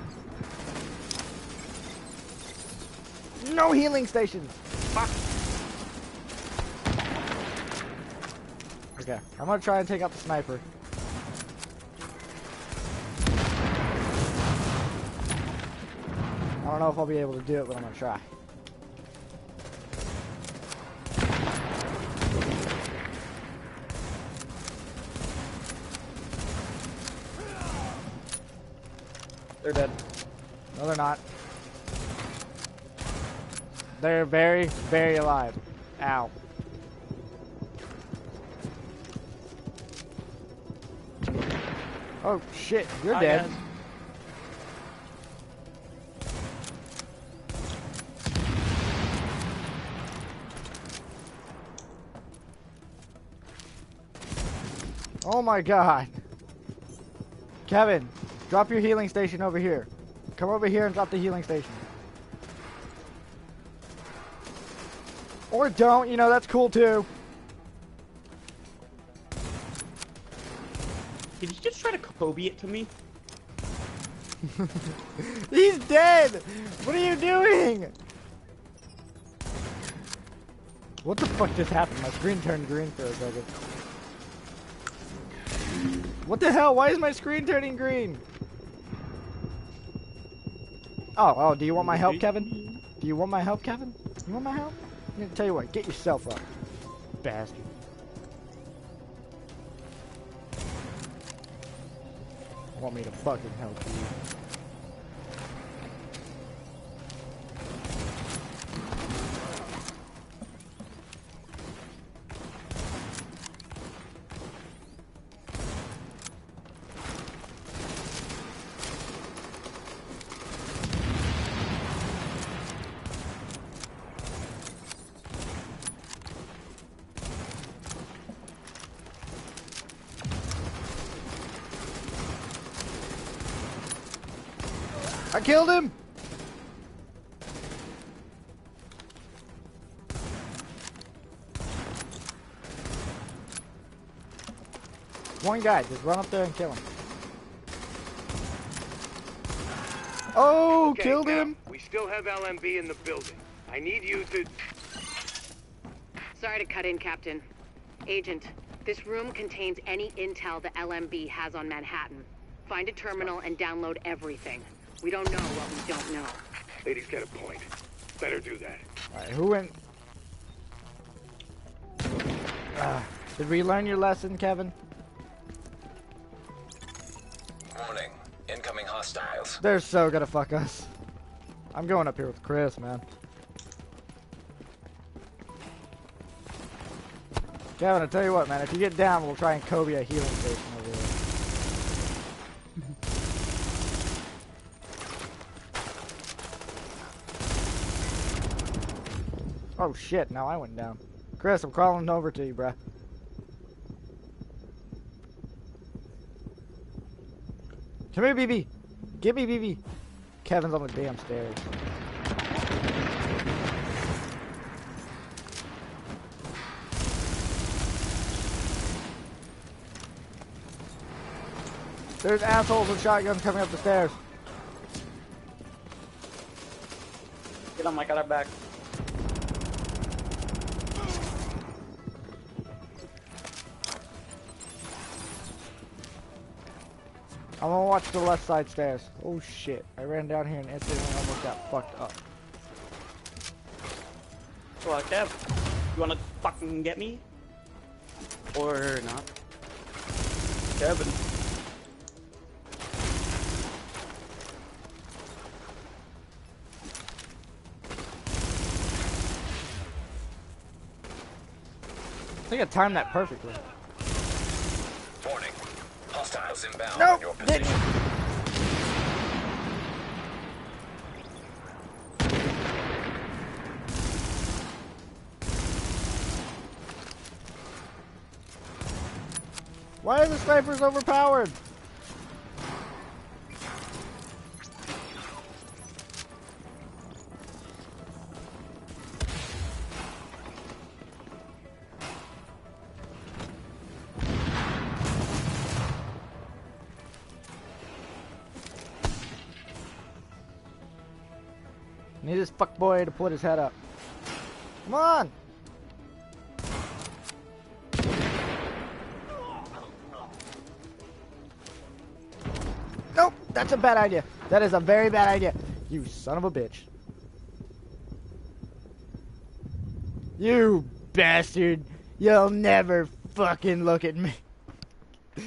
A: No healing stations. Fuck. Okay, I'm gonna try and take out the sniper. Don't know if I'll be able to do it, but I'm gonna try. They're dead. No, they're not. They're very, very alive. Ow. Oh shit, you're
B: Hi,
A: dead.
B: guys.
A: Oh my god. Kevin, drop your healing station over here. Come over here and drop the healing station. Or don't, you know, that's cool too.
B: Did you just try to Kobe it to me?
A: He's dead! What are you doing? What the fuck just happened? My screen turned green for a second. What the hell? Why is my screen turning green? Oh, oh, do you want my help, Kevin? Do you want my help, Kevin? You want my help? I'm gonna tell you what, get yourself up. Bastard. Want me to fucking help you. I killed him! One guy, just run up there and kill him. Oh,
F: Okay,
A: killed
F: now,
A: him!
F: We still have LMB in the building. I need you to...
G: Sorry to cut in, Captain. Agent, this room contains any intel the LMB has on Manhattan. Find a terminal and download everything. We don't know what we don't know.
F: Ladies get a point. Better do that.
A: Alright, who went? Ah, did we learn your lesson, Kevin?
D: Warning. Incoming hostiles.
A: They're so gonna fuck us. I'm going up here with Chris, man. Kevin, I tell you what, man, if you get down, we'll try and Kobe a healing station over there. Oh shit, now I went down. Chris, I'm crawling over to you, bruh. Come here, BB. Give me BB. Kevin's on the damn stairs. There's assholes with shotguns coming up the stairs.
B: Get on, Mike, got our back.
A: I'm gonna watch the left side stairs. Oh shit. I ran down here and instantly almost got fucked up.
B: Well, uh, Kev, you wanna fucking get me? Or not? Kevin.
A: I think I timed that perfectly.
D: Warning. Hostiles inbound
A: Nope,
D: your
A: didn't. Why are the snipers overpowered? Fuckboy to put his head up. Come on! Nope, that's a bad idea. That is a very bad idea. You son of a bitch. You bastard. You'll never fucking look at me.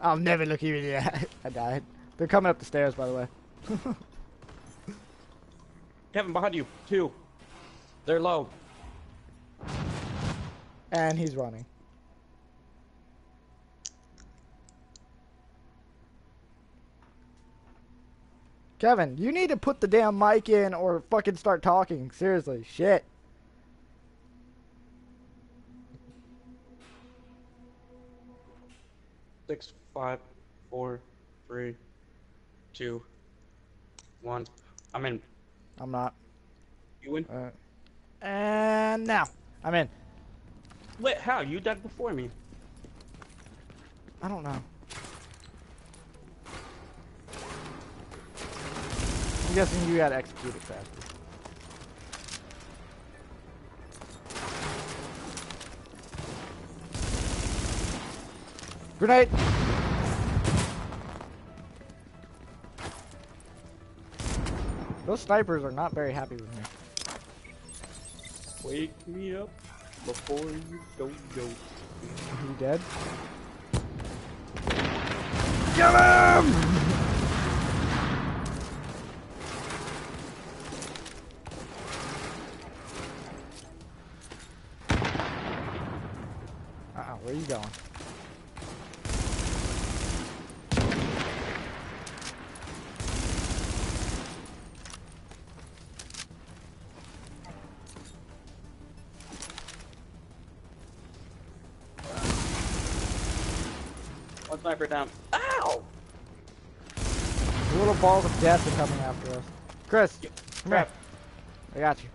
A: I'll never look you in the eye. I died. They're coming up the stairs, by the way.
B: Kevin, behind you. Two. They're low.
A: And he's running. Kevin, you need to put the damn mic in or fucking start talking. Seriously, shit.
B: Six, five, four, three, two, one. I'm in.
A: I'm not.
B: You win.
A: Uh, and now, I'm in.
B: Wait, how? You died before me.
A: I don't know. I'm guessing you got executed faster. Grenade! Those snipers are not very happy with me.
B: Wake me up before you don't go go.
A: You dead? Get him! Uh-uh, where are you going?
B: Sniper down. Ow!
A: The little balls of death are coming after us. Chris, come here. I got you.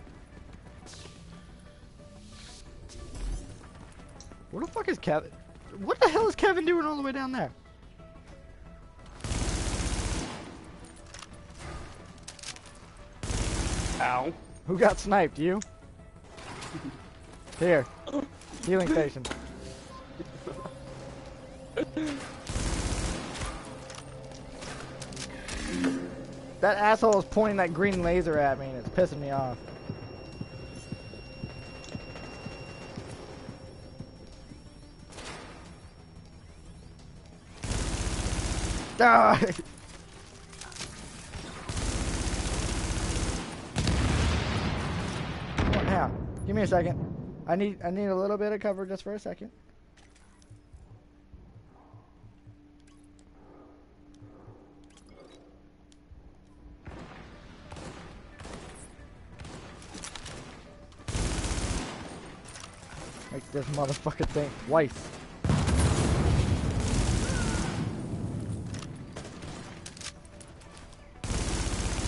A: What the fuck is Kevin? What the hell is Kevin doing all the way down there?
B: Ow.
A: Who got sniped? You? Here. Healing station. That asshole is pointing that green laser at me and it's pissing me off. Die! Ah! What now? Give me a second. I need I need a little bit of cover just for a second. This motherfucker think twice.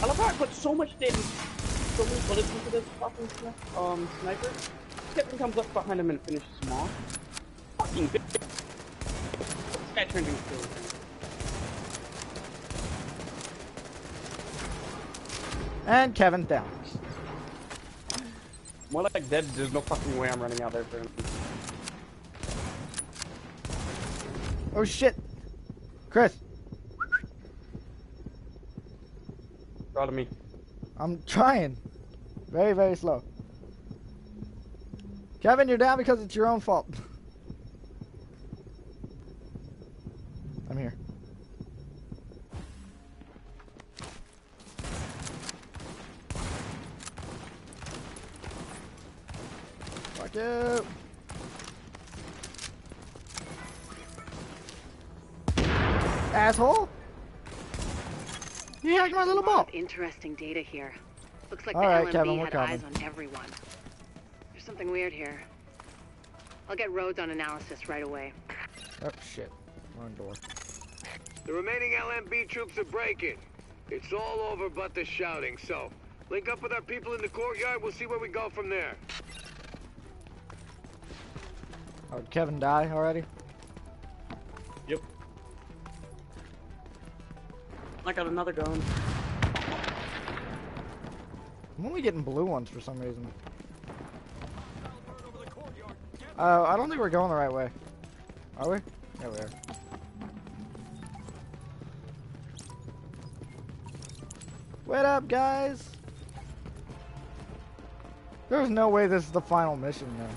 B: I love how I put so much damage, so many bullets into this fucking um sniper. Kevin comes up behind him and finishes him off. Fucking bitch. This guy turned into a.
A: And Kevin's down.
B: More like dead. There's no fucking way I'm running out there for him.
A: Oh shit! Chris,
B: Follow me.
A: I'm trying. Very, very slow. Kevin, you're down because it's your own fault.
G: interesting data here. Looks like
A: All
G: the
A: right,
G: LMB
A: Kevin,
G: had
A: coming.
G: eyes on everyone. There's something weird here. I'll get Rhodes on analysis right away.
A: Oh shit. Wrong door.
F: The remaining LMB troops are breaking. It's all over but the shouting, so link up with our people in the courtyard. We'll see where we go from there.
A: Oh, did Kevin die already?
B: Yep. I got another gun.
A: I'm only getting blue ones for some reason. Uh, I don't think we're going the right way. Are we? Yeah, we are. What up, guys? There's no way this is the final mission, man.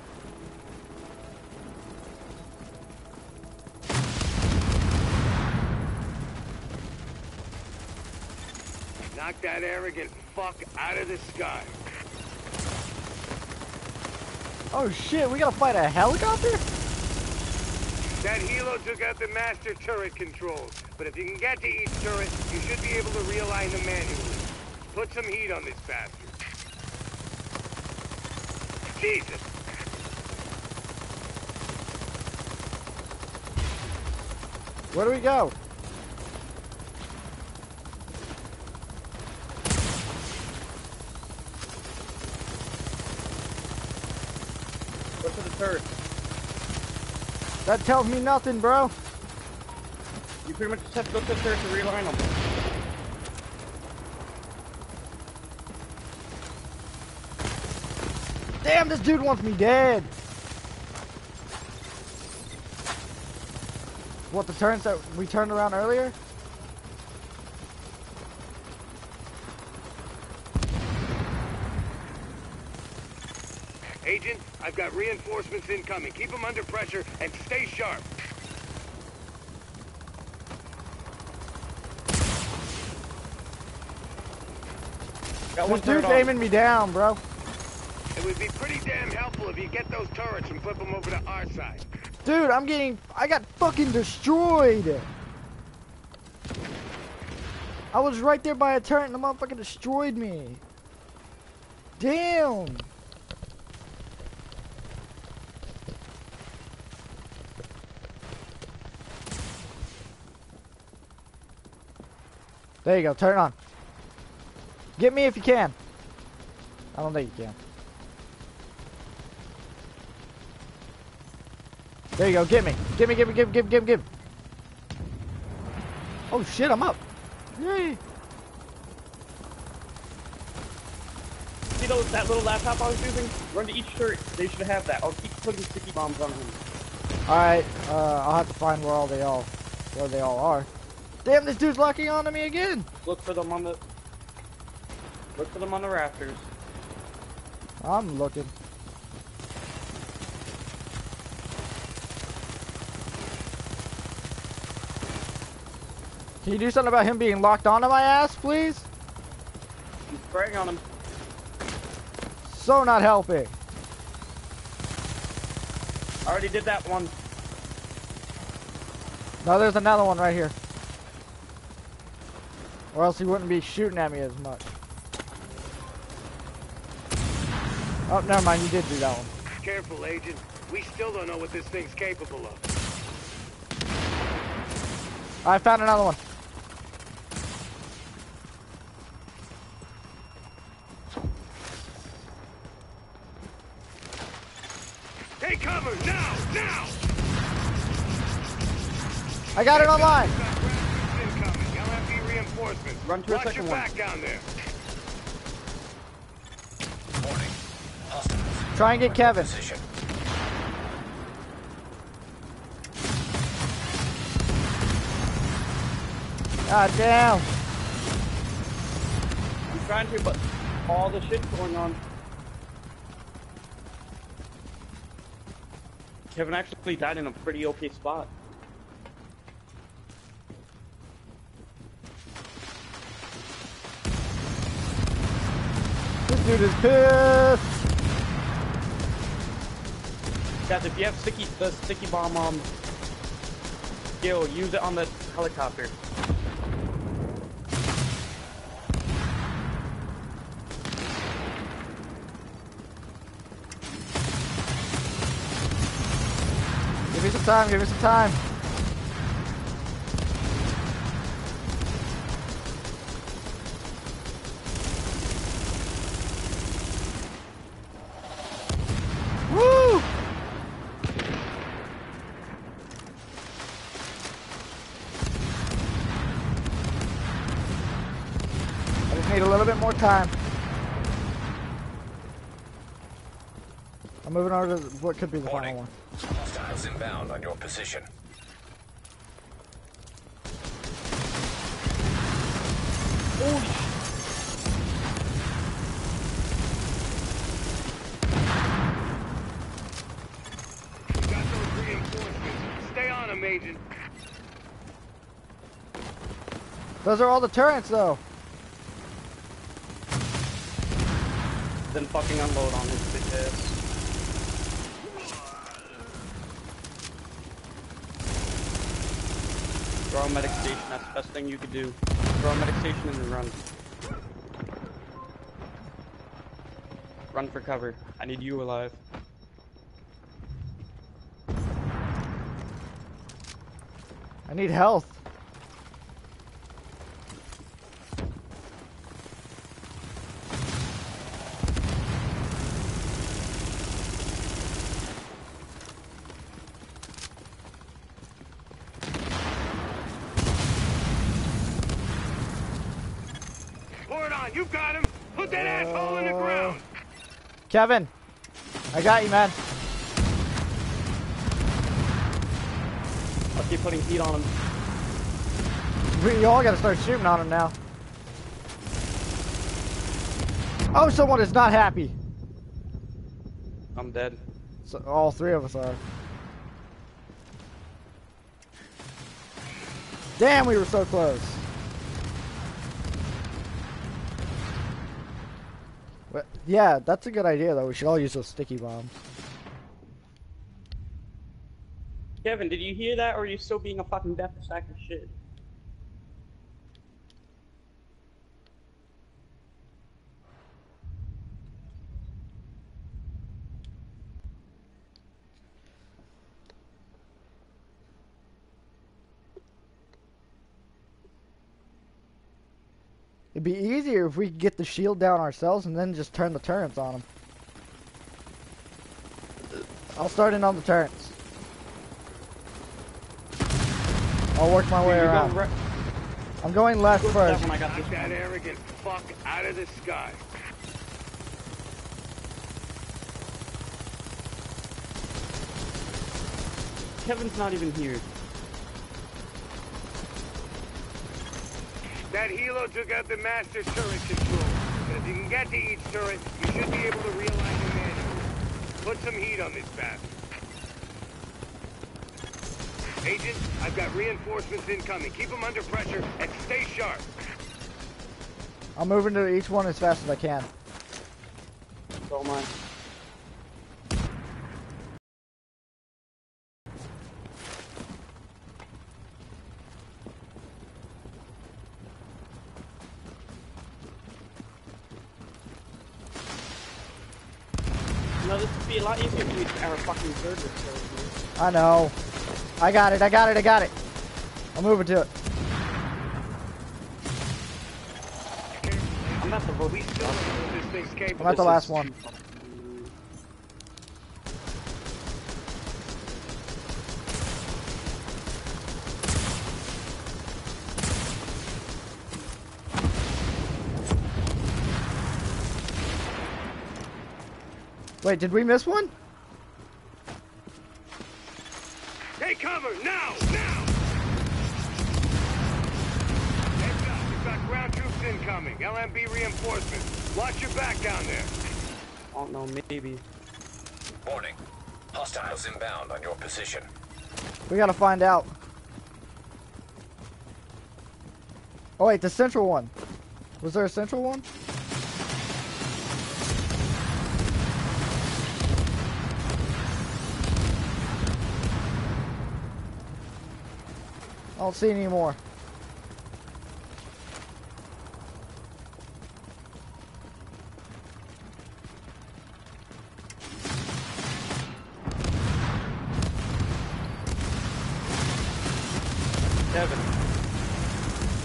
F: Knock that arrogant fuck out of the sky.
A: Oh shit, we gotta fight a helicopter?
F: That helo took out the master turret controls, but if you can get to each turret, you should be able to realign them manually. Put some heat on this bastard. Jesus!
A: Where do we go?
B: Go to the turret.
A: That tells me nothing, bro.
B: You pretty much just have to go to the turret to realign them.
A: Damn, this dude wants me dead. What, the turns that we turned around earlier?
F: Agent, I've got reinforcements incoming. Keep them under pressure and stay sharp.
B: Got
A: This
B: one turret
A: dude's aiming me down, bro.
F: It would be pretty damn helpful if you get those turrets and flip them over to our side.
A: Dude, I'm getting... I got fucking destroyed. I was right there by a turret and the motherfucker destroyed me. Damn. There you go, turn on. Get me if you can. I don't think you can. There you go, get me. Get me, get me, get me, get me, get me, get me. Oh shit, I'm up. Yay.
B: See those, that little laptop I was using? Run to each turret. They should have that. I'll keep putting sticky bombs on him.
A: Alright, uh, I'll have to find where all they all, where they all are. Damn, this dude's locking onto me again.
B: Look for them on the... Look for them on the rafters.
A: I'm looking. Can you do something about him being locked onto my ass, please?
B: I'm spraying on him.
A: So not helping.
B: I already did that one.
A: No, there's another one right here. Or else he wouldn't be shooting at me as much. Oh, never mind, you did do that one.
F: Careful, Agent. We still don't know what this thing's capable of.
A: I found another one.
F: Take cover, now, now!
A: I got it online.
F: Incoming, LMB reinforcements.
B: Run to a second
F: your
B: one.
F: back down there.
D: Warning. Hostiles.
A: Try and get Kevin.
D: Position.
A: God damn.
B: I'm trying to, but all the shit's going on. Kevin actually died in a pretty okay spot.
A: Dude is pissed.
B: Guys, if you have sticky the sticky bomb um skill, use it on the helicopter.
A: Give me some time, give me some time. Time. I'm moving over to what could be the final one.
D: Hostiles inbound on your position.
F: You got those reinforcements. Stay on them, Agent.
A: Those are all the turrets, though.
B: Then fucking unload on his bitch ass. Throw a medic station, that's the best thing you could do. Throw a medic station and run. Run for cover. I need you alive.
A: I need health.
F: Pour it on. You got him. Put that asshole in the ground.
A: Kevin, I got you, man.
B: I'll keep putting heat on him.
A: We all gotta start shooting on him now. Oh, someone is not happy.
B: I'm dead.
A: So all three of us are. Damn, we were so close. Yeah, that's a good idea, though. We should all use those sticky bombs.
B: Kevin, did you hear that or are you still being a fucking death sack of shit?
A: It'd be easier if we could get the shield down ourselves and then just turn the turrets on them. I'll start in on the turrets. I'll work my way
B: You're
A: around.
B: going right-
A: I'm going left
B: Go for that
A: first.
B: one, I got this
F: that
B: one.
F: arrogant fuck out of the sky.
B: Kevin's not even here.
F: That helo took out the master turret control. But if you can get to each turret, you should be able to realign them manually. Put some heat on this bastard. Agent, I've got reinforcements incoming. Keep them under pressure and stay sharp.
A: I'm moving to each one as fast as I can.
B: So am I. You know, this would be a lot easier if we had our fucking server.
A: I know. I got it, I got it, I got it. I'm moving to it.
B: I'm at the vote.
F: We still don't this thing's capable.
A: I'm at the last one. Wait, did we miss one?
F: Take cover now! Now! Heads up, we've got ground troops incoming. LMB reinforcements. Watch your back down there.
B: Oh no, maybe.
D: Warning. Hostiles inbound on your position.
A: We gotta find out. Oh wait, the central one. Was there a central one? Don't see any more.
B: Kevin.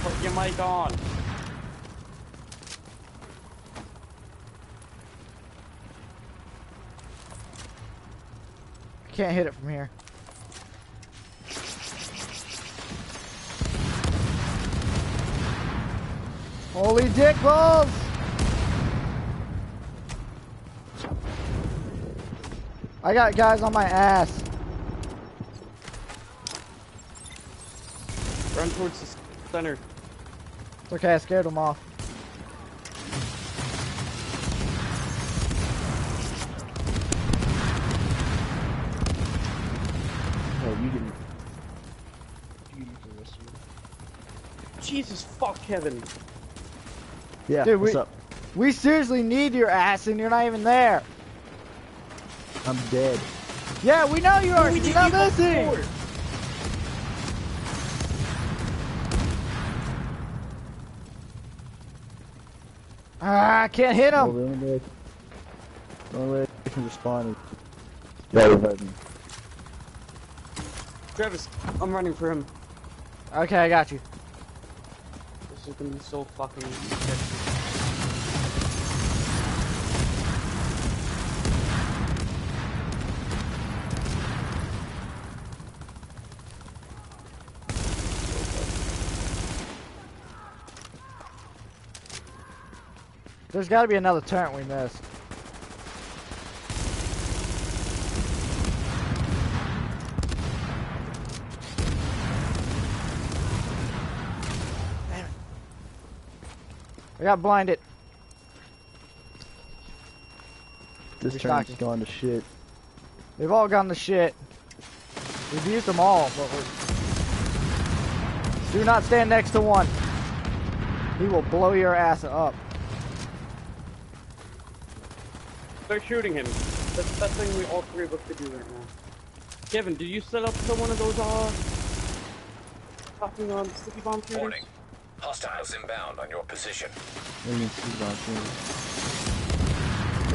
B: Put your mic on.
A: Can't hit it from here. Holy dick balls! I got guys on my ass.
B: Run towards the center.
A: It's okay, I scared them off.
C: Oh, you can.
B: Jesus fuck, Kevin.
C: Yeah,
A: Dude,
C: what's
A: we,
C: up?
A: we seriously need your ass and you're not even there.
C: I'm dead.
A: Yeah, we know you are.
B: we
A: You're not
B: you
A: listening. Ah, I can't hit
C: Well,
A: him.
C: the only way, the only way I can respond is yeah, me.
B: Travis, I'm running for him.
A: Okay, I got you.
B: This is gonna be so fucking.
A: There's got to be another turret we missed. Damn it. I got blinded.
C: This
A: You're
C: gone to shit.
A: They've all gone to shit. We've used them all, but we're... Do not stand next to one. He will blow your ass up.
B: Start shooting him. That's the best thing we all three of us could do right now. Kevin, did you set up to one of those uh fucking um sticky bomb shooters?
D: Warning. Hostiles inbound on your position.
C: You can see about it.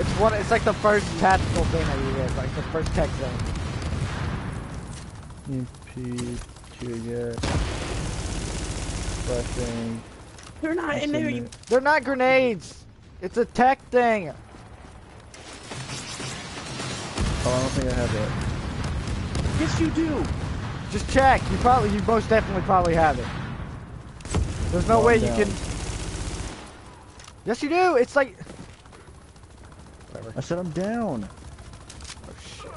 A: It's one. It's like the first tactical thing that you get, like the first tech zone.
C: EMP, tear gas, flashbang.
B: They're not in there. You...
A: They're not grenades. It's a tech thing.
C: Oh, I don't think I have that.
B: Yes, you do.
A: Just check. You probably, you most definitely probably have it. There's no
C: Oh,
A: way
C: I'm
A: you can. Yes, you do. It's like.
C: I said I'm down.
A: Oh shit.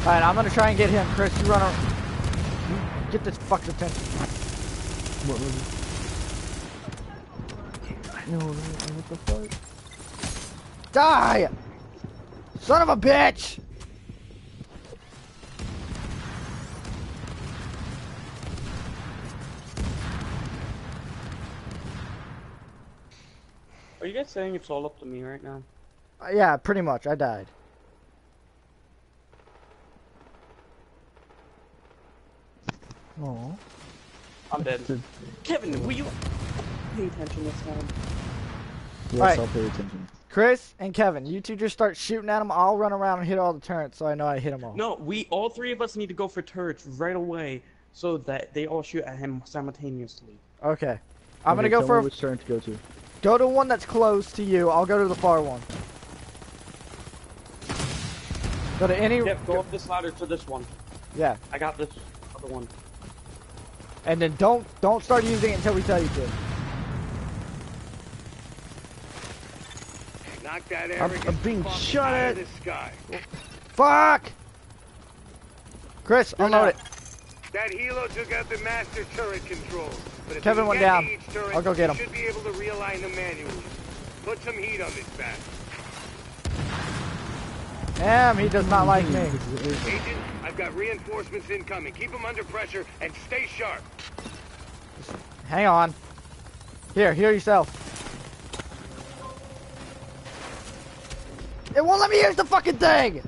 A: Alright, I'm gonna try and get him. Chris, you run around. You get this fucker's attention.
C: What was it? No, no, what the fuck?
A: Die! Son of a bitch!
B: Are you guys saying it's all up to me right now?
A: Uh, yeah, pretty much. I died.
C: Oh.
B: I'm dead. Kevin, will you pay attention this time?
C: Yes,
A: Alright.
C: I'll pay attention.
A: Chris and Kevin, you two just start shooting at them. I'll run around and hit all the turrets so I know I hit them all.
B: No, we all three of us need to go for turrets right away so that they all shoot at him simultaneously.
A: Okay. I'm gonna go
C: tell
A: for
C: me which turn to go to.
A: go to one that's close to you. I'll go to the far one. Go to any
B: Yep, go up this ladder to this one.
A: yeah,
B: I got this other one.
A: And then don't don't start using it until we tell you to.
F: Knock that
C: I'm- I'm being shot
F: out of
C: at.
F: the sky.
A: Fuck! Chris, unload it.
F: That helo took out the master turret controls. But if
A: Kevin went down.
F: turret,
A: I'll go get him.
F: should be able to realign them manually. Put some heat on this bat.
A: Damn, he does not like me.
F: Agent, I've got reinforcements incoming. Keep them under pressure and stay sharp.
A: Hang on. Here, heal yourself. It won't let me use the fucking thing!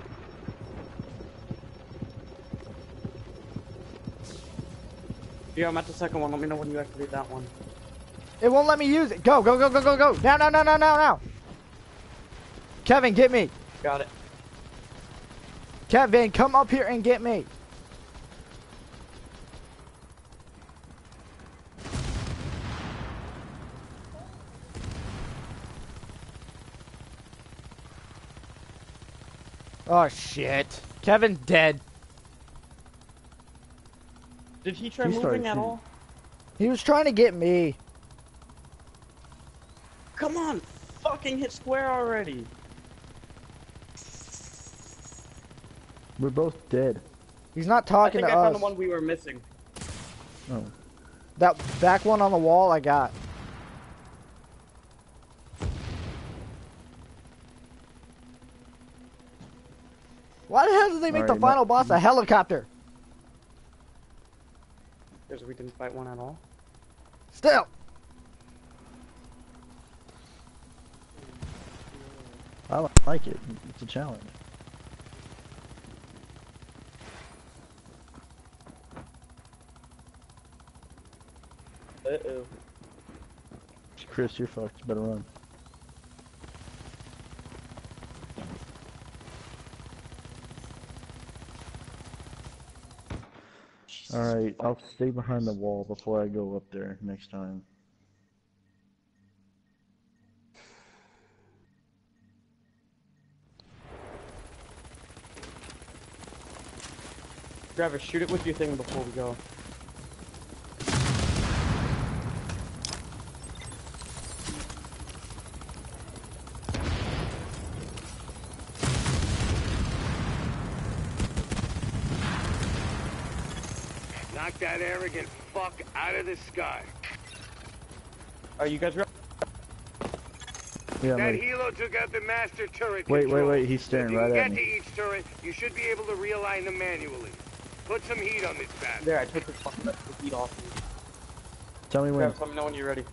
B: Yeah, I'm at the second one. Let me know when you activate that one.
A: It won't let me use it. Go, go, go, go, go, go. Now, now, now, now, now, now. Kevin, get me.
B: Got it.
A: Kevin, come up here and get me. Oh shit. Kevin's dead.
B: Did he try
C: He started
B: moving at all?
A: He was trying to get me.
B: Come on, fucking hit square already.
C: We're both dead.
A: He's not
B: I
A: talking
B: think
A: to
B: I found
A: us.
B: the one we were missing.
C: Oh.
A: That back one on the wall I got. Why the hell did they make the final boss a helicopter?
B: Because we didn't fight one at all.
A: Still.
C: I like it. It's a challenge.
B: Uh-oh.
C: Chris, you're fucked. Better run. Alright, I'll stay behind the wall before I go up there next time.
B: Travis, shoot it with your thing before we go.
F: Knock that arrogant fuck out of the sky.
B: Are you guys ready?
C: Yeah,
F: That
C: ready.
F: helo took out the master turret
C: Wait, wait,
F: control.
C: wait, he's staring
F: if you
C: right
F: can
C: at
F: get to each turret, you should be able to realign them manually. Put some heat on this bastard.
B: There, I took the fucking heat off. you.
C: Tell me when.
B: Travis, let me know when you're ready.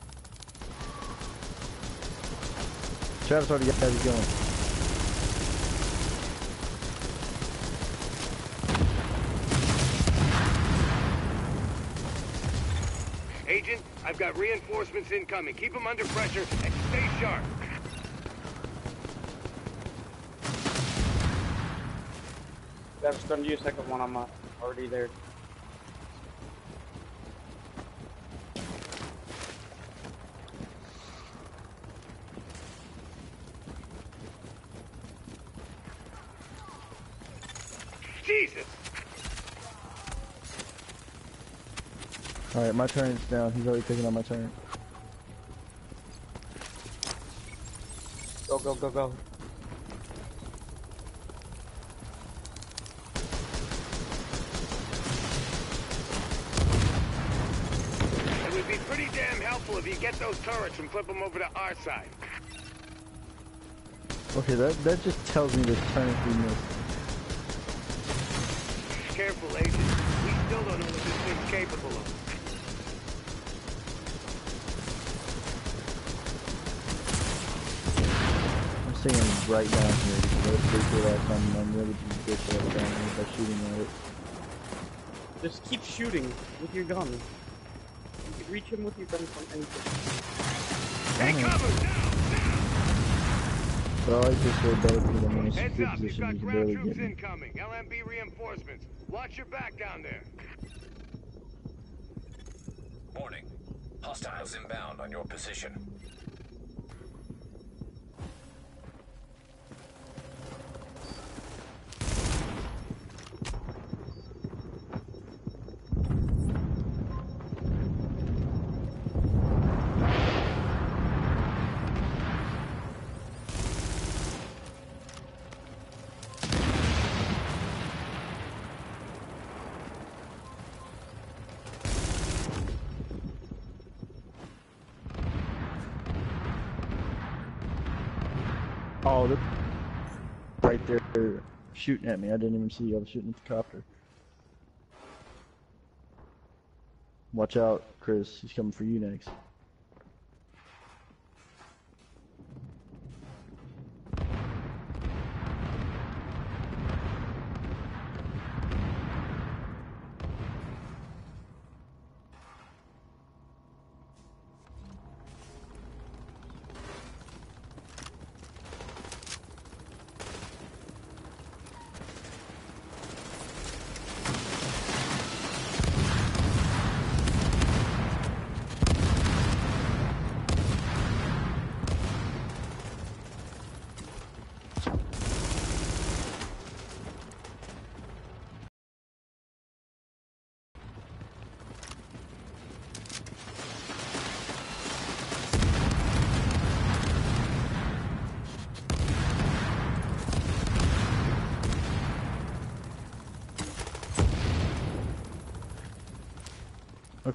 C: Travis already got it going.
F: Agent, I've got reinforcements incoming. Keep them under pressure and stay sharp.
B: Come to you second one. I'm already there.
F: Jesus!
C: Alright, my turn is down. He's already taking on my turn.
B: Go, go, go, go.
F: It would be pretty damn helpful if you get those turrets and flip them over to our side.
C: Okay, that that just tells me this turn is being missed.
F: Careful, Agent. We still don't know what this thing's capable of.
C: I'm staying right down here because I was pretty sure last time I'm ready to get down here by shooting at it.
B: Just keep shooting with your gun. You can reach him with your gun from any distance.
F: Take
C: Damn.
F: cover! Now!
C: But I like this way better because I'm in a
F: Heads up, you've
C: position.
F: got ground
C: barely
F: troops
C: get me.
F: incoming. LMB reinforcements. Watch your back down there.
D: Warning. Hostiles inbound on your position.
C: Right there shooting at me. I didn't even see. I was shooting at the copter. Watch out, Chris. He's coming for you next.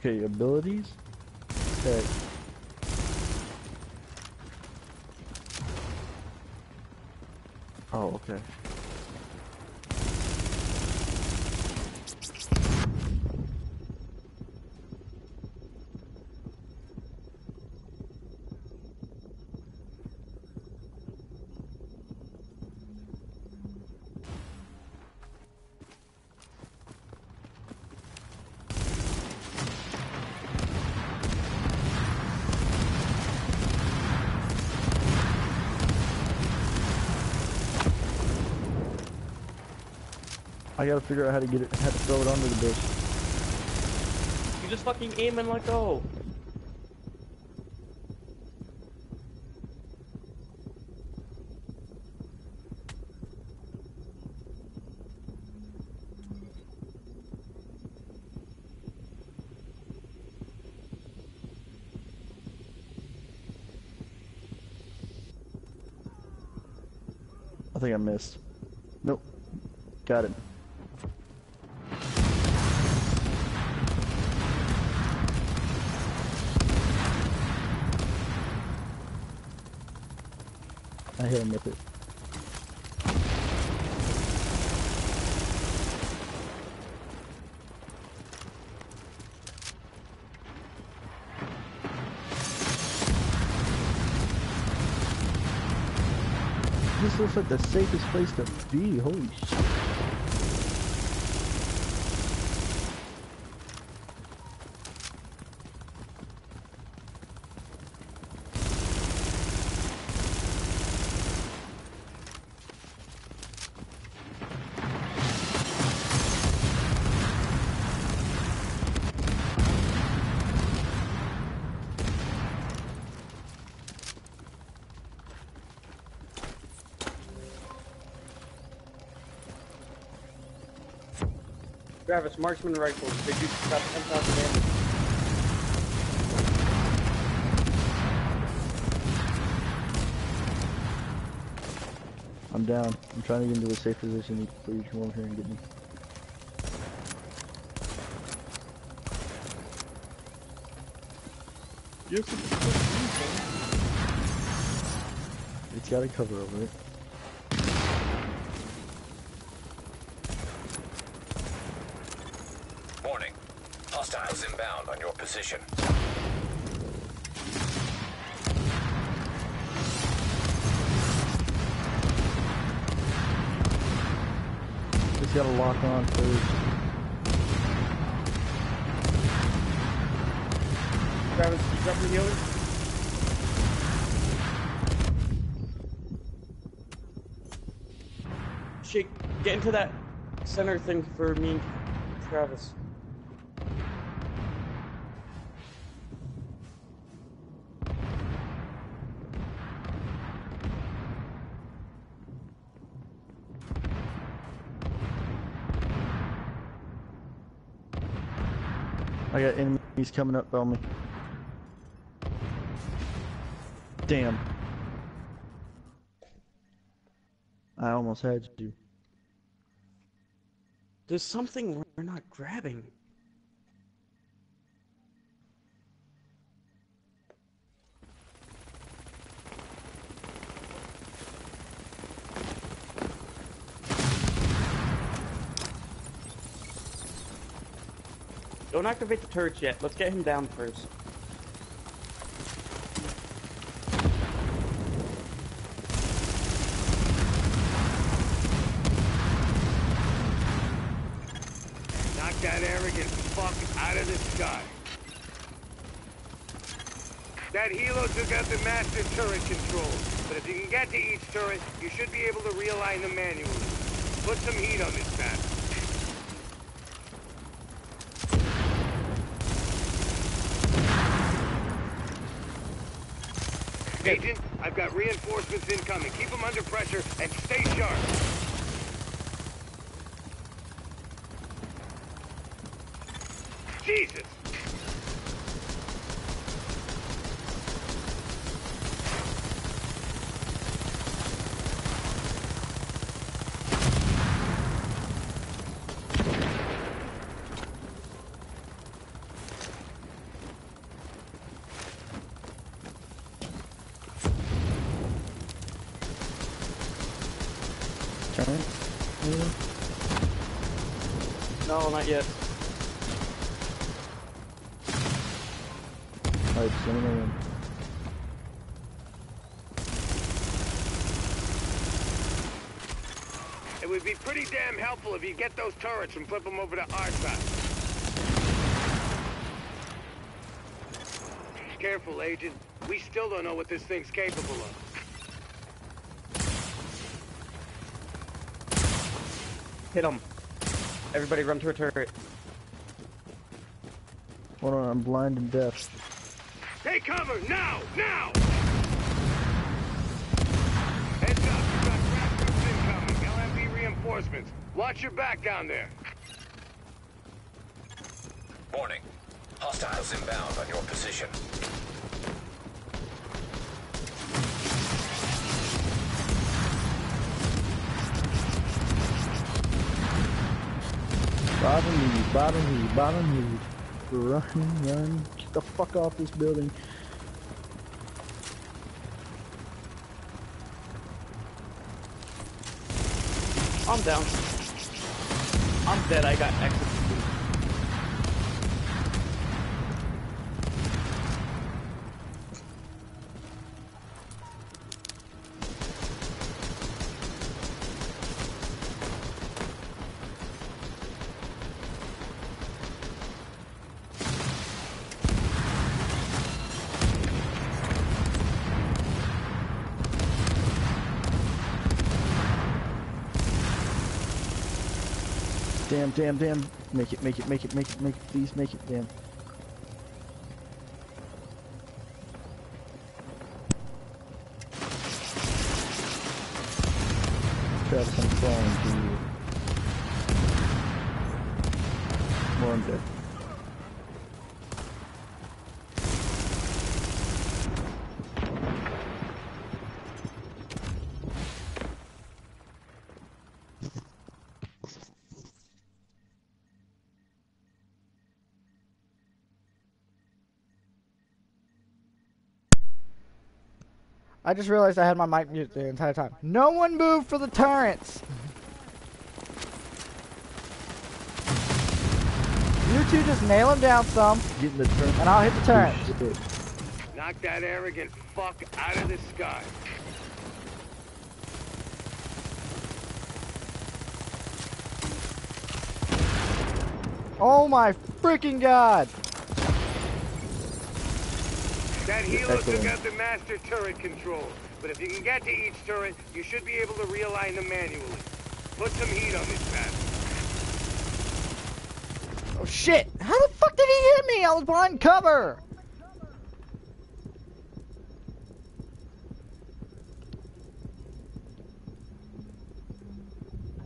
C: Okay, abilities. Okay. Oh, okay. I gotta figure out how to get it, how to throw it under the bush.
B: You just fucking aim and let go.
C: I think I missed. Nope. Got it. I hit him with it. This looks like the safest place to be. Holy shit.
B: Travis, marksman rifles. They do about 10,000 damage.
C: I'm down. I'm trying to get into a safe position before you come over here and get me.
B: Yes,
C: It's got a cover over it.
D: Warning. Hostiles inbound on your position.
C: It's got a lock on.
B: Travis, you drop the healer? Shake, get into that center thing for me Travis.
C: Enemies coming up on me. Damn. I almost had you.
B: There's something we're not grabbing. Don't activate the turrets yet. Let's get him down first.
F: Knock that arrogant fuck out of the sky. That helo took out the master turret controls, but if you can get to each turret, you should be able to realign them manually. Put some heat on this bastard. Agent, I've got reinforcements incoming. Keep them under pressure and stay sharp. Jesus!
C: turn? Maybe?
B: No, not yet.
C: Alright, send them in.
F: It would be pretty damn helpful if you get those turrets and flip them over to our side. Careful, Agent. We still don't know what this thing's capable of.
B: Hit him. Everybody run to a turret.
C: Hold on, I'm blind and deaf.
F: Take cover, now! Now! Heads up, you got crack troops incoming. LMB reinforcements. Watch your back down there.
D: Warning. Hostiles inbound on your position.
C: Bottom lead, bottom lead, bottom lead. Run, run. Get the fuck off this building.
B: I'm down. I'm dead. I got executed.
C: Damn, damn. Make it, make it, make it, make it, make it, please make it, damn. Travis, I'm crawling to you. More, I'm dead.
A: I just realized I had my mic mute the entire time. No one moved for the turrets! You two just nail him down some,
C: Getting the turn.
A: and I'll hit the turret.
F: Knock that arrogant fuck out of the sky.
A: Oh my freaking god!
F: That helo took
C: Excellent.
F: out the master turret control. But if you can get to each turret, you should be able to realign them manually. Put some heat on this bastard.
A: Oh shit! How the fuck did he hit me? I was behind cover!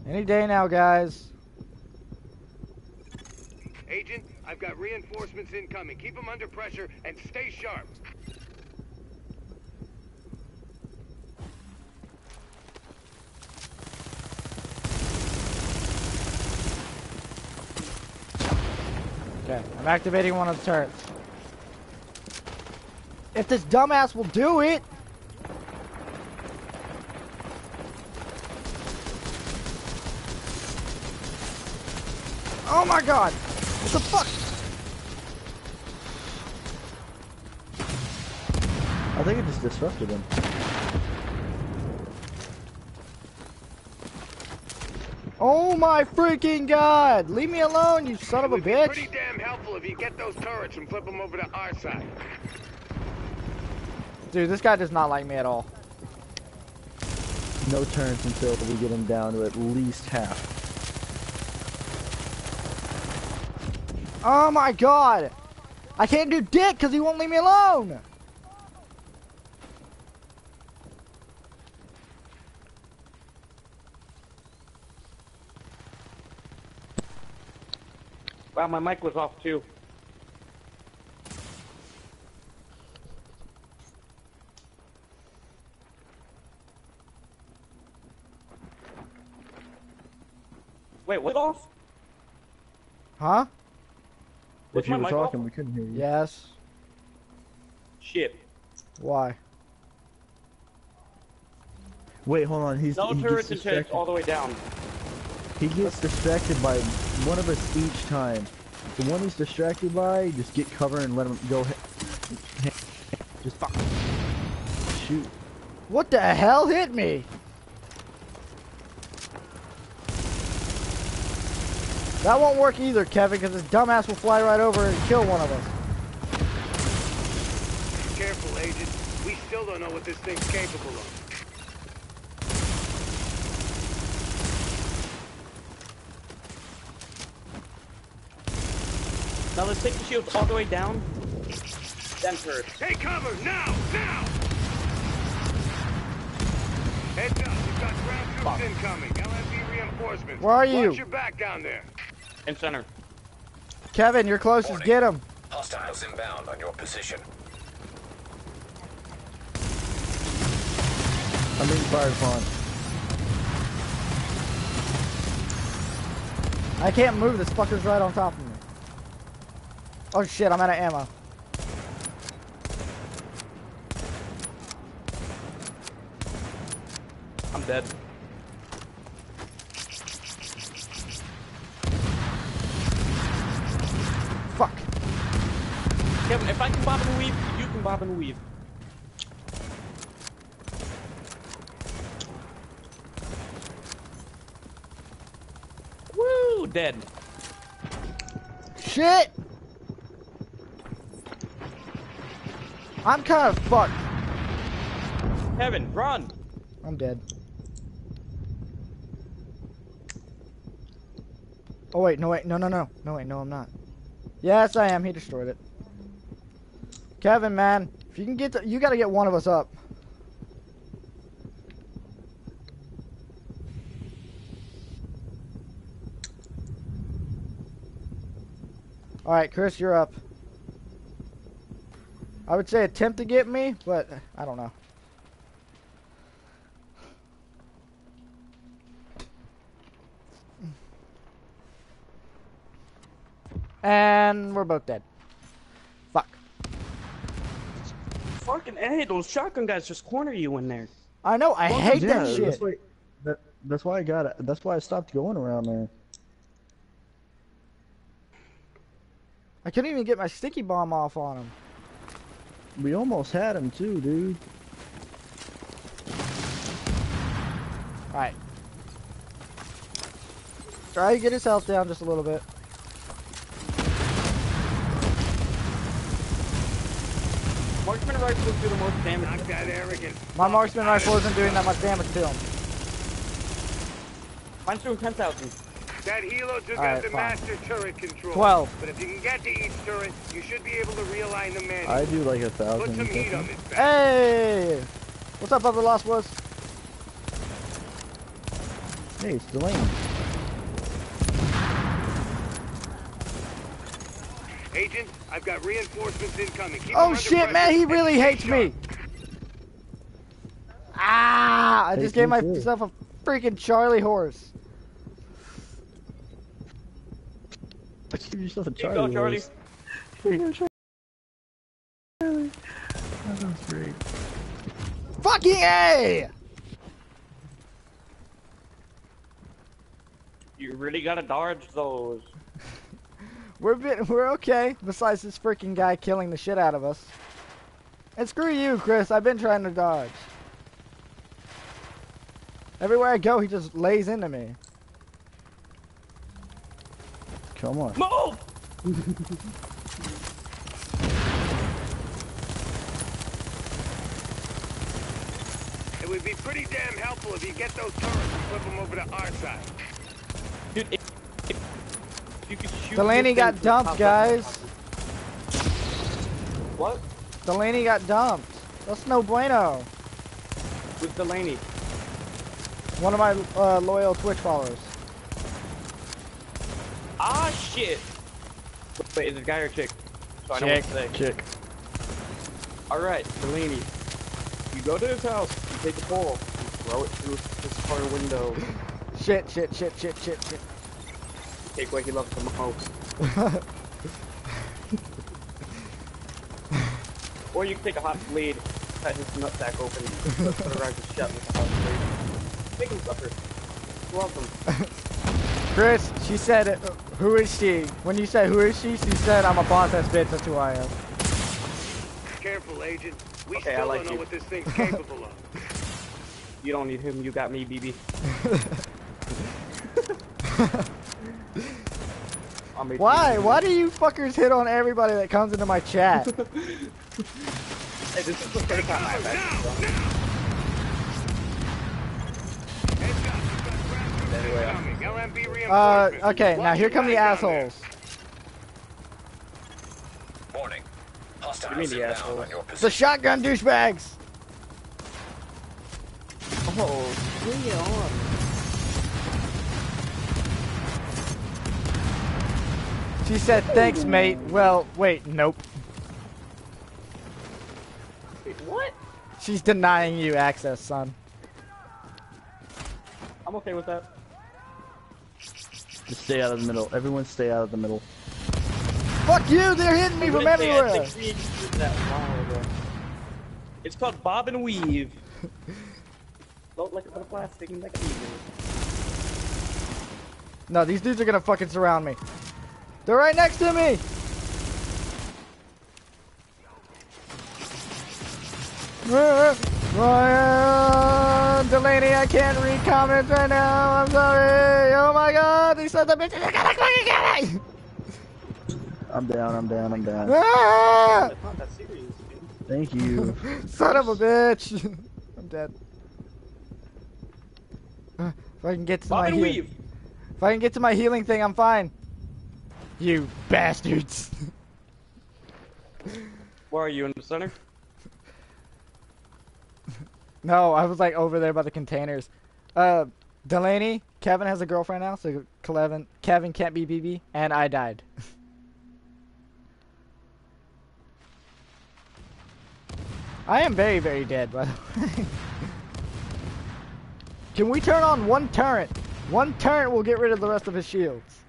A: Any day now, guys.
F: Agent, I've got reinforcements incoming. Keep them under pressure and stay sharp.
A: Okay, I'm activating one of the turrets. If this dumbass will do it! Oh my god! What the fuck?
C: I think it just disrupted him.
A: Oh my freaking god! Leave me alone, you son of a
F: It would be
A: bitch!
F: Pretty if you get those turrets and flip them over to our side.
A: Dude, this guy does not like me at all.
C: No turns until we get him down to at least half.
A: Oh my god! I can't do dick because he won't leave me alone!
B: Wow, my mic was off too. Wait, what off?
A: Huh?
B: Was
C: If you were talking,
B: off?
C: we couldn't hear you.
A: Yes.
B: Shit.
A: Why?
C: Wait, hold on. He's
B: No
C: he
B: turrets and turrets all the way down.
C: He gets distracted by one of us each time. The one he's distracted by, just get cover and let him go. ha- Just shoot.
A: What the hell hit me? That won't work either, Kevin, because this dumbass will fly right over and kill one of us.
F: Careful, Agent. We still don't know what this thing's capable of.
B: Let's take the shields all the way down. Then turrets.
F: Take cover, now! Now! Heads up, we've got ground troops
B: Fuck.
F: incoming. LMB reinforcements.
A: Where are you?
F: Watch your back down there.
B: In center.
A: Kevin, you're closest.
D: Warning.
A: Get him.
D: Hostiles inbound on your position.
C: I'm being fired upon.
A: I can't move. This fucker's right on top of me. Oh shit, I'm out of ammo.
B: I'm dead.
A: Fuck.
B: Kevin, if I can bob and weave, you can bob and weave. Woo! Dead.
A: Shit! I'm kind of fucked.
B: Kevin, run!
A: I'm dead. Oh wait, no wait, no no no. No wait, no I'm not. Yes I am, he destroyed it. Kevin man, if you can get you gotta get one of us up. Alright, Chris, you're up. I would say attempt to get me, but I don't know. And we're both dead. Fuck.
B: Fucking A, those shotgun guys just corner you in there.
A: I know, I hate
C: yeah,
A: that shit.
C: That's why, that, that's why I got it. That's why I stopped going around there.
A: I couldn't even get my sticky bomb off on him.
C: We almost had him too, dude.
A: Alright. Try to get his health down just a little bit.
B: Marksman rifles do the most damage.
F: Not that arrogant.
A: My marksman rifle isn't doing that much damage to him.
B: Mine's doing 10,000.
F: That helo took
A: Alright,
F: out the
A: fine.
F: master turret control.
A: 12.
F: But if you can get to each turret, you should be able to realign the man.
C: I do like a
F: Put
C: thousand.
F: some heat on this bastard.
A: Hey! What's up, other Lost Woods?
C: Hey, it's Delaney.
F: Agent, I've got reinforcements incoming. Keep
A: Oh shit, man, he really hates
F: sharp.
A: me! Ah! I
C: Hates
A: just gave
C: me too.
A: myself a freaking Charlie horse.
C: Give yourself a
B: Here you
C: Charlie.
B: go, Charlie.
C: Here you go, Charlie. That sounds great.
A: Fucking A!
B: You really gotta dodge those.
A: We're bit, we're okay. Besides this freaking guy killing the shit out of us. And screw you, Chris. I've been trying to dodge. Everywhere I go, he just lays into me.
C: Come on.
B: Move!
F: It would be pretty damn helpful if you get those turrets and flip them over to our side.
B: Dude, if, if you could shoot
A: Delaney got dumped, guys.
B: What?
A: Delaney got dumped. That's no bueno.
B: With Delaney.
A: One of my uh, loyal Twitch followers.
B: Ah, shit! Wait, is it guy or chick? So I know what to say.
C: Chick.
B: Alright, Delaney. You go to his house, you take a pole, you throw it through his car window.
A: Shit, shit, shit, shit, shit, shit.
B: Take what he loves the most. or you can take a hot blade, cut his nutsack open. Put a rifle shut with the house Make him suffer. You're welcome.
A: Chris, she said, uh, who is she? When you said, who is she? She said, I'm a boss ass bitch. That's who I am.
F: Careful, Agent. We
B: Okay, I
F: still
B: like
F: don't know
B: you.
F: what this thing's capable of.
B: You don't need him. You got me, BB.
A: Why? Why do you fuckers hit on everybody that comes into my chat?
B: Hey, this is the first time I've actually done it. Anyway, uh,
F: Coming.
A: Uh, okay, now here come the
F: back down there.
A: assholes.
D: Warning. Hostiles
B: You mean the assholes?
A: The shotgun douchebags!
B: oh, bring it on.
A: She said, thanks, mate. Well, wait, nope.
B: Wait, what?
A: She's denying you access, son.
B: I'm okay with that.
C: Just stay out of the middle. Everyone stay out of the middle.
A: Fuck you! They're hitting me from
B: What did I
A: everywhere!
B: think we used that a ago. It's called bob and weave. Don't like it for plastic and like it
A: No, these dudes are gonna fucking surround me. They're right next to me! Uh, Ryan Delaney, I can't read comments right now. I'm sorry. Oh my god, these sons of bitches are gonna fucking get me!
C: I'm down, I'm down, I'm down.
A: Ah!
B: It's not that serious, dude.
C: Thank you.
A: Son of a bitch! I'm dead. Uh, If I can get to
B: Bob
A: my
B: and
A: heal-
B: weave.
A: if I can get to my healing thing, I'm fine. You bastards!
B: Where are you in the center?
A: No, I was like over there by the containers. Uh, Delaney, Kevin has a girlfriend now, so Kevin, Kevin can't be BB, and I died. I am very, very dead, by the way. Can we turn on one turret? One turret will get rid of the rest of his shields.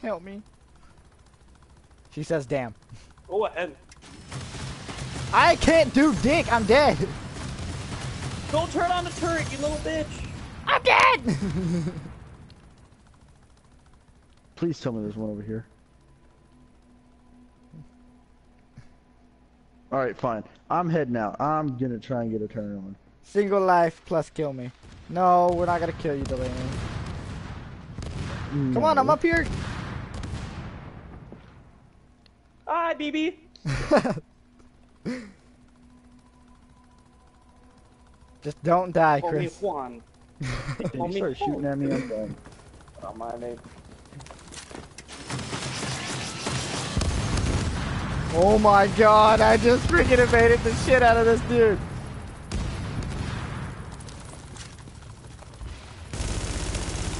A: Help me. She says, damn.
B: Go ahead.
A: I can't do dick, I'm dead.
B: Don't turn on the turret, you little bitch.
A: I'm dead!
C: Please tell me there's one over here. Alright, fine. I'm heading out. I'm gonna try and get a turn on.
A: Single life plus kill me. No, we're not gonna kill you, Delaney. Come on, I'm up here.
B: Hi, BB.
A: Just don't die,
B: Call me
A: Chris.
B: Juan. Call
C: you
B: me
C: start shooting at me, I'm done.
B: Oh, my name.
A: Oh my god, I just freaking evaded the shit out of this dude.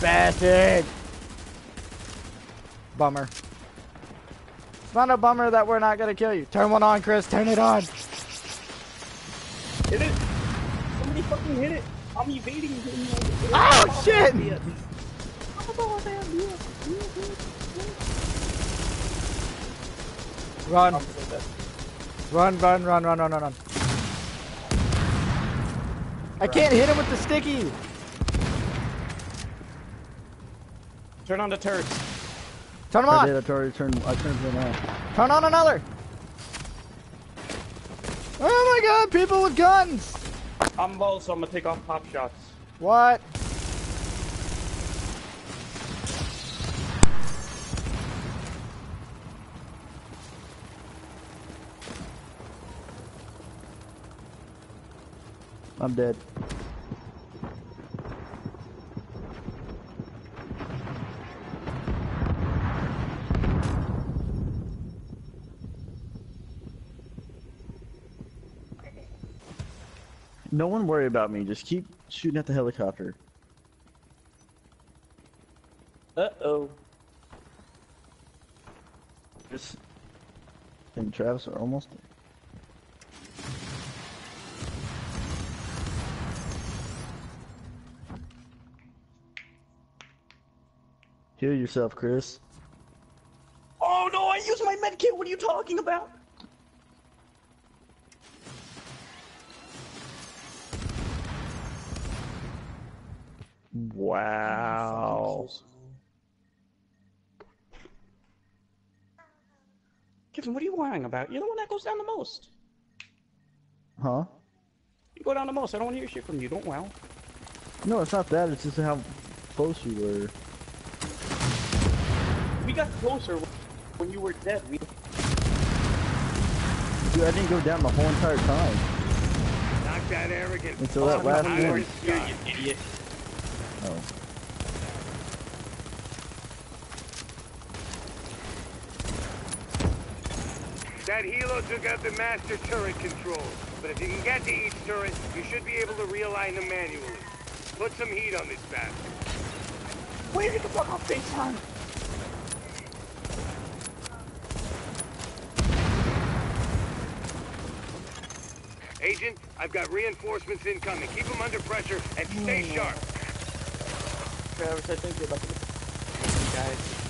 A: Bastard. Bummer. It's not a bummer that we're not gonna kill you. Turn one on, Chris. Turn it on.
B: Hit it. Somebody fucking hit it. I'm evading him.
A: Oh shit! Run. Run, run, run, run, run, run, run. I can't hit him with the sticky.
B: Turn on the turret.
A: Turn him
C: I
A: on.
C: did, I already turned, I turned one on.
A: Turn on another. Oh my god, people with guns.
B: I'm low, so I'm gonna take off pop shots.
A: What?
C: I'm dead. No one worry about me. Just keep shooting at the helicopter.
B: Uh oh.
C: Just and Travis are almost. Heal yourself, Chris.
B: Oh no, I used my med kit. What are you talking about?
C: Wow.
B: Kevin, what are you worrying about? You're the one that goes down the most.
C: Huh?
B: You go down the most. I don't want to hear shit from you. Don't wow.
C: No, it's not that. It's just how close you were.
B: We got closer when you were dead. We
C: Dude, I didn't go down the whole entire time.
F: Not that arrogant.
C: Until that last one.
B: You're idiot.
C: Oh.
F: That helo took out the master turret control. But if you can get to each turret, you should be able to realign them manually. Put some heat on this bastard.
B: Wait, get the fuck off FaceTime.
F: Agent, I've got reinforcements incoming. Keep them under pressure and stay hmm. sharp.
B: Travis, I think you're about to guys.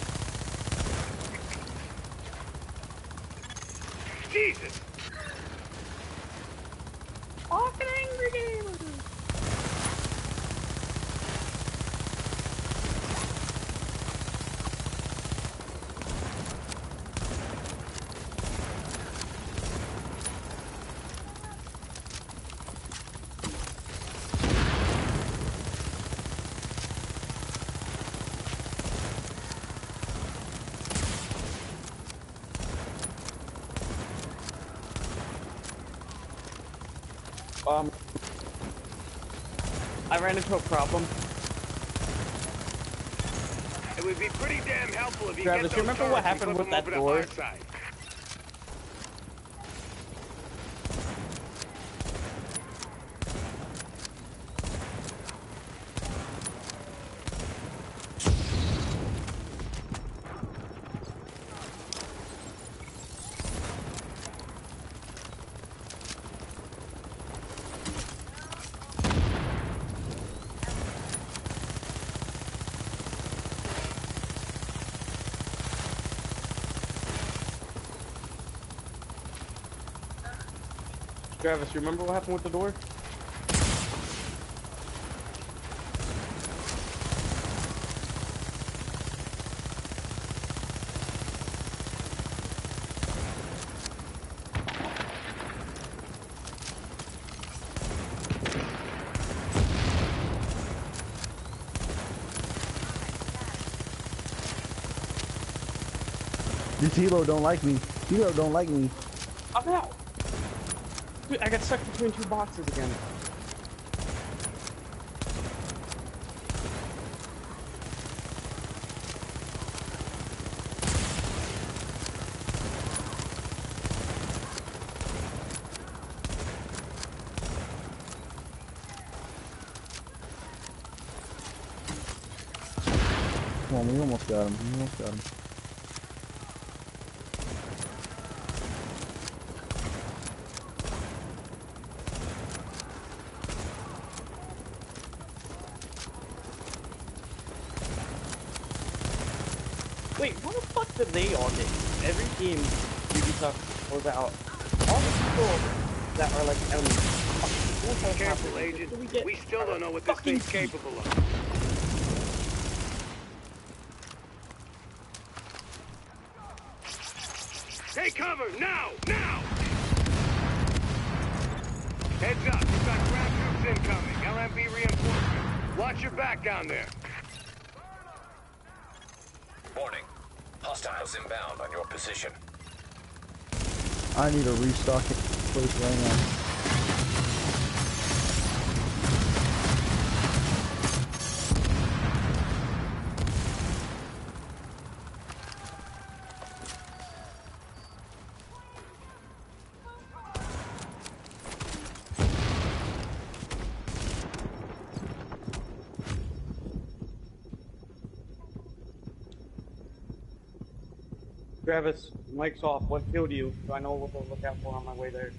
B: Um, I ran into a problem.
F: It would be pretty damn helpful if you
B: Travis,
F: get those
B: remember what happened with that door?
F: our
B: Travis, you remember what happened with the door?
C: This helo don't like me. Helo don't like me.
B: I'm out. I got stuck between two boxes again.
C: Got him. Almost got him.
B: Wait, what the fuck did they all get? Every game Ubisoft goes out. All the people that are like enemies. What the hell
F: Careful,
B: happened?
F: Agent.
B: Did we get
F: We still don't know what this thing's capable of. Take cover, now! Now! Heads up, we've got ground troops incoming. LMB reinforcements. Watch your back down there.
D: Warning. Hostiles inbound on your position.
C: I need a restock place right now.
B: Travis, Mike's off. What killed you? So I know what to look out for on my way there.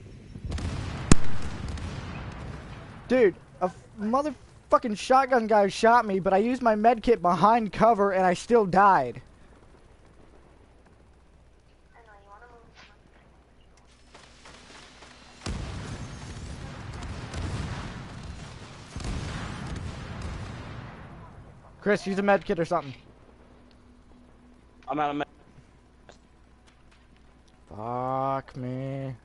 A: Dude, a motherfucking shotgun guy shot me, but I used my med kit behind cover and I still died. Chris, use a med kit or something.
B: I'm out of med.
A: Fuck me.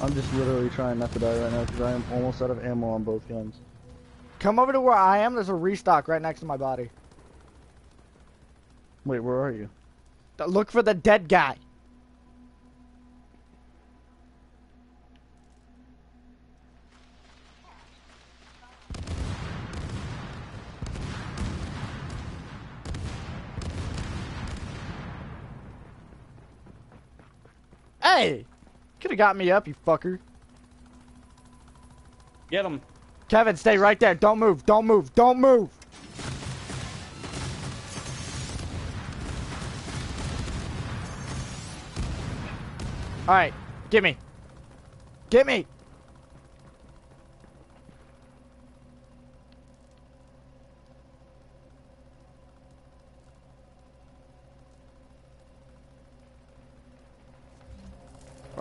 C: I'm just literally trying not to die right now because I am almost out of ammo on both guns.
A: Come over to where I am. There's a restock right next to my body.
C: Wait, where are you?
A: Look for the dead guy. Hey! Could have got me up, you fucker.
B: Get him.
A: Kevin, stay right there. Don't move. Don't move. Don't move. All right, get me. Get me.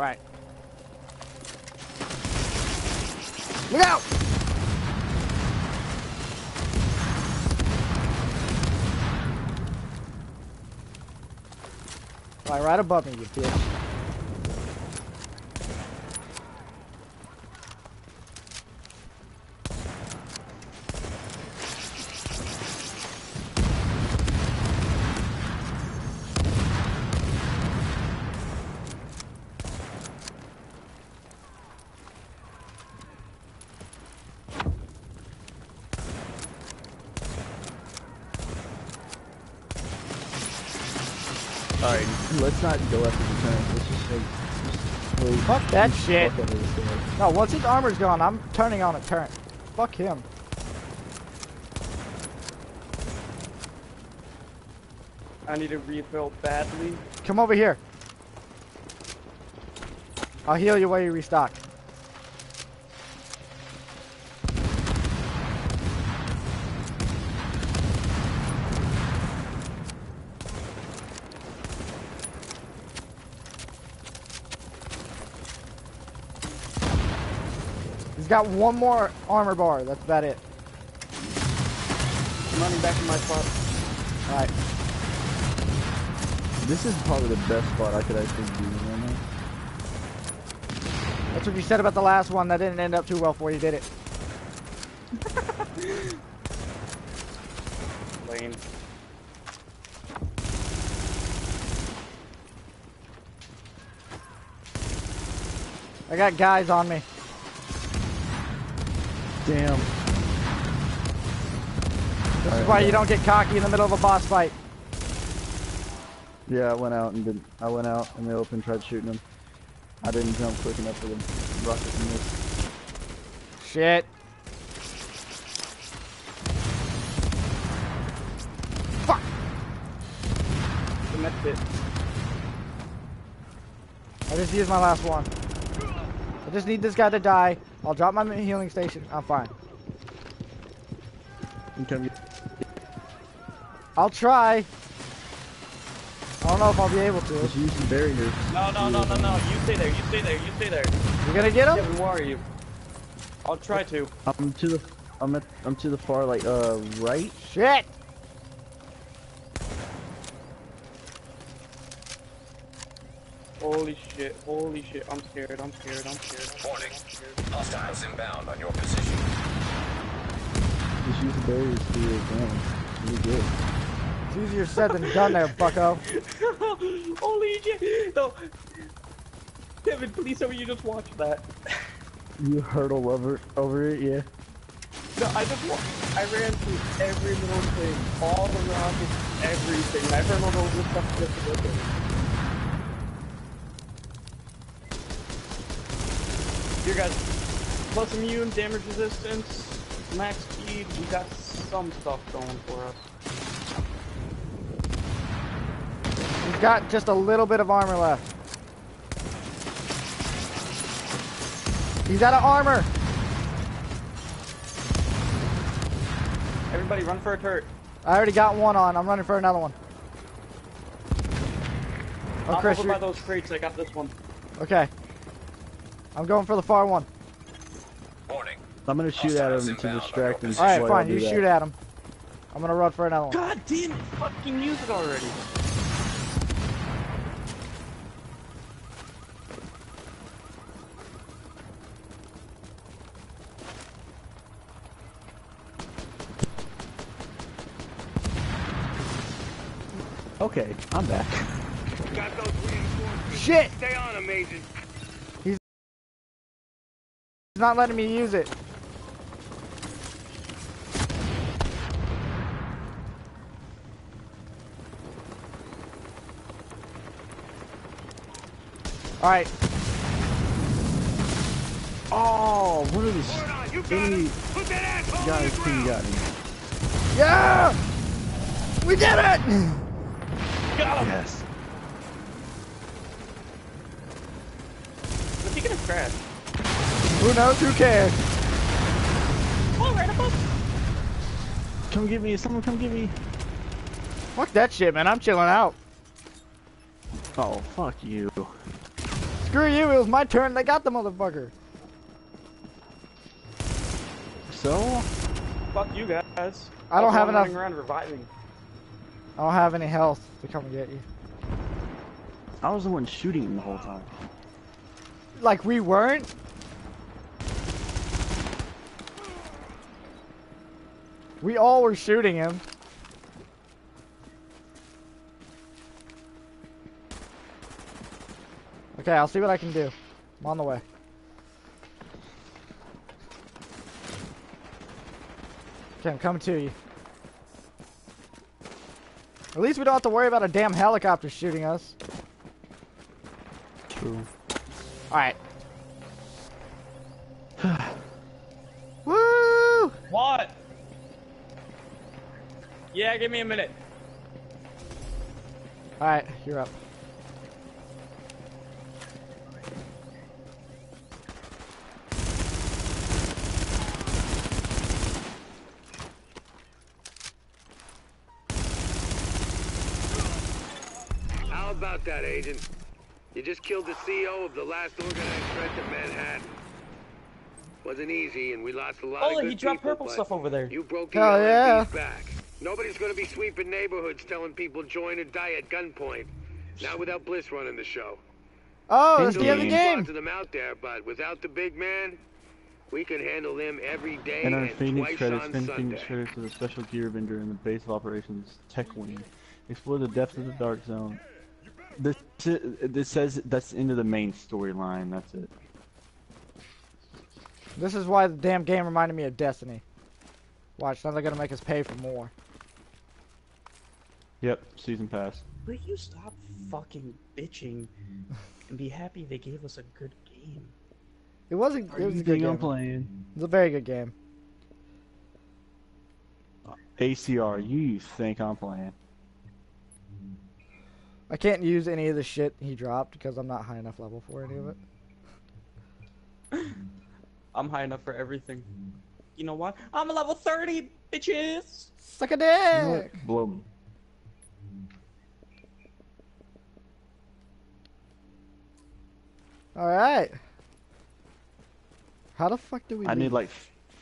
A: Right. Look out! Right, right above me, you bitch.
C: Alright, let's not go after the turn. Let's just like, just
A: Fuck that shit.
C: fuck over this guy.
A: No, once his armor's gone, I'm turning on a turret. Fuck him.
B: I need a refill badly.
A: Come over here. I'll heal you while you restock. He's got one more armor bar. That's about it.
B: I'm running back in my spot.
A: All right.
C: This is probably the best spot I could actually do right now.
A: That's what you said about the last one. That didn't end up too well for you, did it?
B: Lane.
A: I got guys on me.
C: Damn.
A: This is why you don't get cocky in the middle of a boss fight.
C: Yeah, I went out and did. I went out in the open, tried shooting him. I didn't jump quick enough for the rocket to miss.
A: Shit. Fuck.
B: Kit.
A: I just used my last one. I just need this guy to die. I'll drop my healing station. I'm fine.
C: You
A: I'll try. I don't know if I'll be able to.
C: Just use the barriers.
B: No, no, no, no, no. You stay there. You stay there. You stay there.
A: You gonna get him?
B: Kevin, where are you? I'll try to.
C: I'm to the. I'm at. I'm to the far like uh right.
A: Shit.
B: Holy shit. Holy shit. I'm scared. I'm scared. I'm scared.
D: Warning.
B: scared. I'm scared.
D: Hostiles inbound on your position.
C: Just use the barriers to your advantage. You're good.
A: It's easier said than done there, bucko.
B: Holy shit. No. Kevin, please tell me you just watched that.
C: You hurdle over over it, yeah.
B: No, I just wa- I ran through every little thing, all the rockets, everything. I hurdled over stuff just to Here, guys. Plus immune, damage resistance, max speed. We got some stuff going for us.
A: He's got just a little bit of armor left. He's out of armor.
B: Everybody, run for a turret.
A: I already got one on. I'm running for another one. Oh,
B: I'm
A: Chris,
B: over
A: you're,
B: by those crates. I got this one.
A: Okay. I'm going for the far one.
D: Warning.
C: I'm gonna shoot at him to distract him.
A: Alright,
C: while I
A: fine, you
C: that.
A: shoot at him. I'm gonna run for another one.
B: God damn! Fucking use it already.
C: Okay, I'm back.
F: Got those.
A: Shit!
F: Stay on him, Agent.
A: He's not letting me use it. Alright,
C: Oh, one of these
F: you got
C: enemy
F: him. Put that asshole on
C: guys
F: the
C: team
F: ground.
C: got me.
A: yeah! We did it!
C: Yes.
B: Is he gonna crash?
A: Who knows? Who cares?
B: Oh, right above.
C: Come get me. Someone come get me.
A: Fuck that shit, man. I'm chilling out.
C: Oh, fuck you.
A: Screw you. It was my turn. They got the motherfucker.
C: So?
B: Fuck you guys.
A: I don't have
B: I'm
A: enough-
B: around reviving.
A: I don't have any health to come and get you.
C: I was the one shooting him the whole time.
A: Like we weren't? We all were shooting him. Okay, I'll see what I can do. I'm on the way. Okay, I'm coming to you. At least we don't have to worry about a damn helicopter shooting us.
C: True.
A: Alright.
B: Yeah, give me a minute.
A: Alright, you're up.
F: How about that, Agent? You just killed the CEO of the last organized threat to Manhattan. Wasn't easy, and we lost a lot
B: Oh,
F: of good people.
B: Oh, he dropped
F: people,
B: purple stuff over there.
F: You broke the
A: Hell yeah.
F: back. Nobody's gonna be sweeping neighborhoods telling people join or die at gunpoint. Not without Bliss running the show.
A: Oh, that's
C: Still
A: the end of the
F: There's
A: game.
F: lots of them out there, but without the big man, we can handle them every day
C: And our
F: and
C: Phoenix
F: twice
C: credits,
F: on
C: Finn
F: Sunday.
C: Phoenix credits is a special gear vendor in the base of operations tech wing. Explore the depths of the dark zone. This this says that's into the main storyline. That's it.
A: This is why the damn game reminded me of Destiny. Watch, now they're gonna make us pay for more.
C: Yep, season pass.
B: Will you stop fucking bitching and be happy they gave us a good game?
A: It wasn't. It was a good
C: I'm
A: game.
C: playing.
A: It was a very good game.
C: Uh, ACR, you think I'm playing?
A: I can't use any of the shit he dropped because I'm not high enough level for any of it.
B: I'm high enough for everything. You know what? I'm a level 30, bitches!
A: Suck a dick.
C: Blow me.
A: All right. How the fuck do we?
C: I need
A: leave?
C: like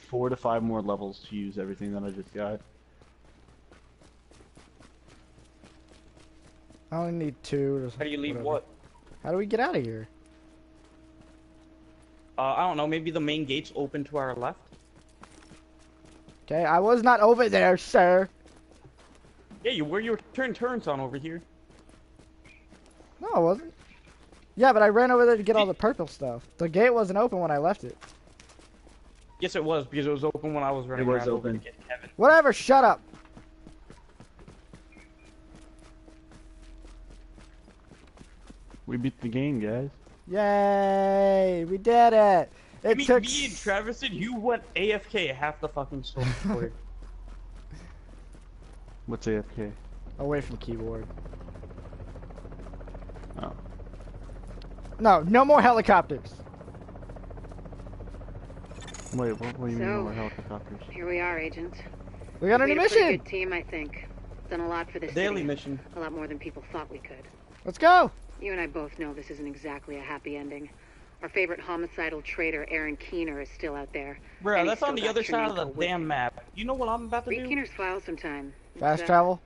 C: four to five more levels to use everything that I just got.
A: I only need two. or
B: How do you leave
A: whatever.
B: what?
A: How do we get out of here?
B: Uh, I don't know, maybe the main gate's open to our left?
A: Okay, I was not over there, sir.
B: Yeah, you where your turn turns on over here.
A: No, I wasn't. Yeah, but I ran over there to get all the purple stuff. The gate wasn't open when I left it.
B: Yes, it was, because it was open when I was running
C: was
B: around over
C: open.
B: to get Kevin.
A: Whatever. Shut up.
C: We beat the game, guys.
A: Yay! We did it. It
B: me,
A: took.
B: me and Travis did, you went AFK half the fucking story. for it.
C: What's AFK?
A: away from keyboard.
C: Oh.
A: No, no more helicopters.
C: Wait, what, what do you mean
G: So-
C: more helicopters?
G: Here we are, Agent.
A: We got a new
G: Made a pretty
A: mission.
G: good team, I think. Done a lot for the
B: Daily
G: city.
B: mission.
G: A lot more than people thought we could.
A: Let's go.
G: You and I both know this isn't exactly a happy ending. Our favorite homicidal traitor, Aaron Keener, is still out there.
B: Bro,
G: and he's
B: that's on the other side of the
G: Tchernenko with
B: damn
G: him.
B: map. You know what I'm about to
G: Read
B: do?
G: Keener's file sometime. It's,
A: Fast
G: uh,
A: travel.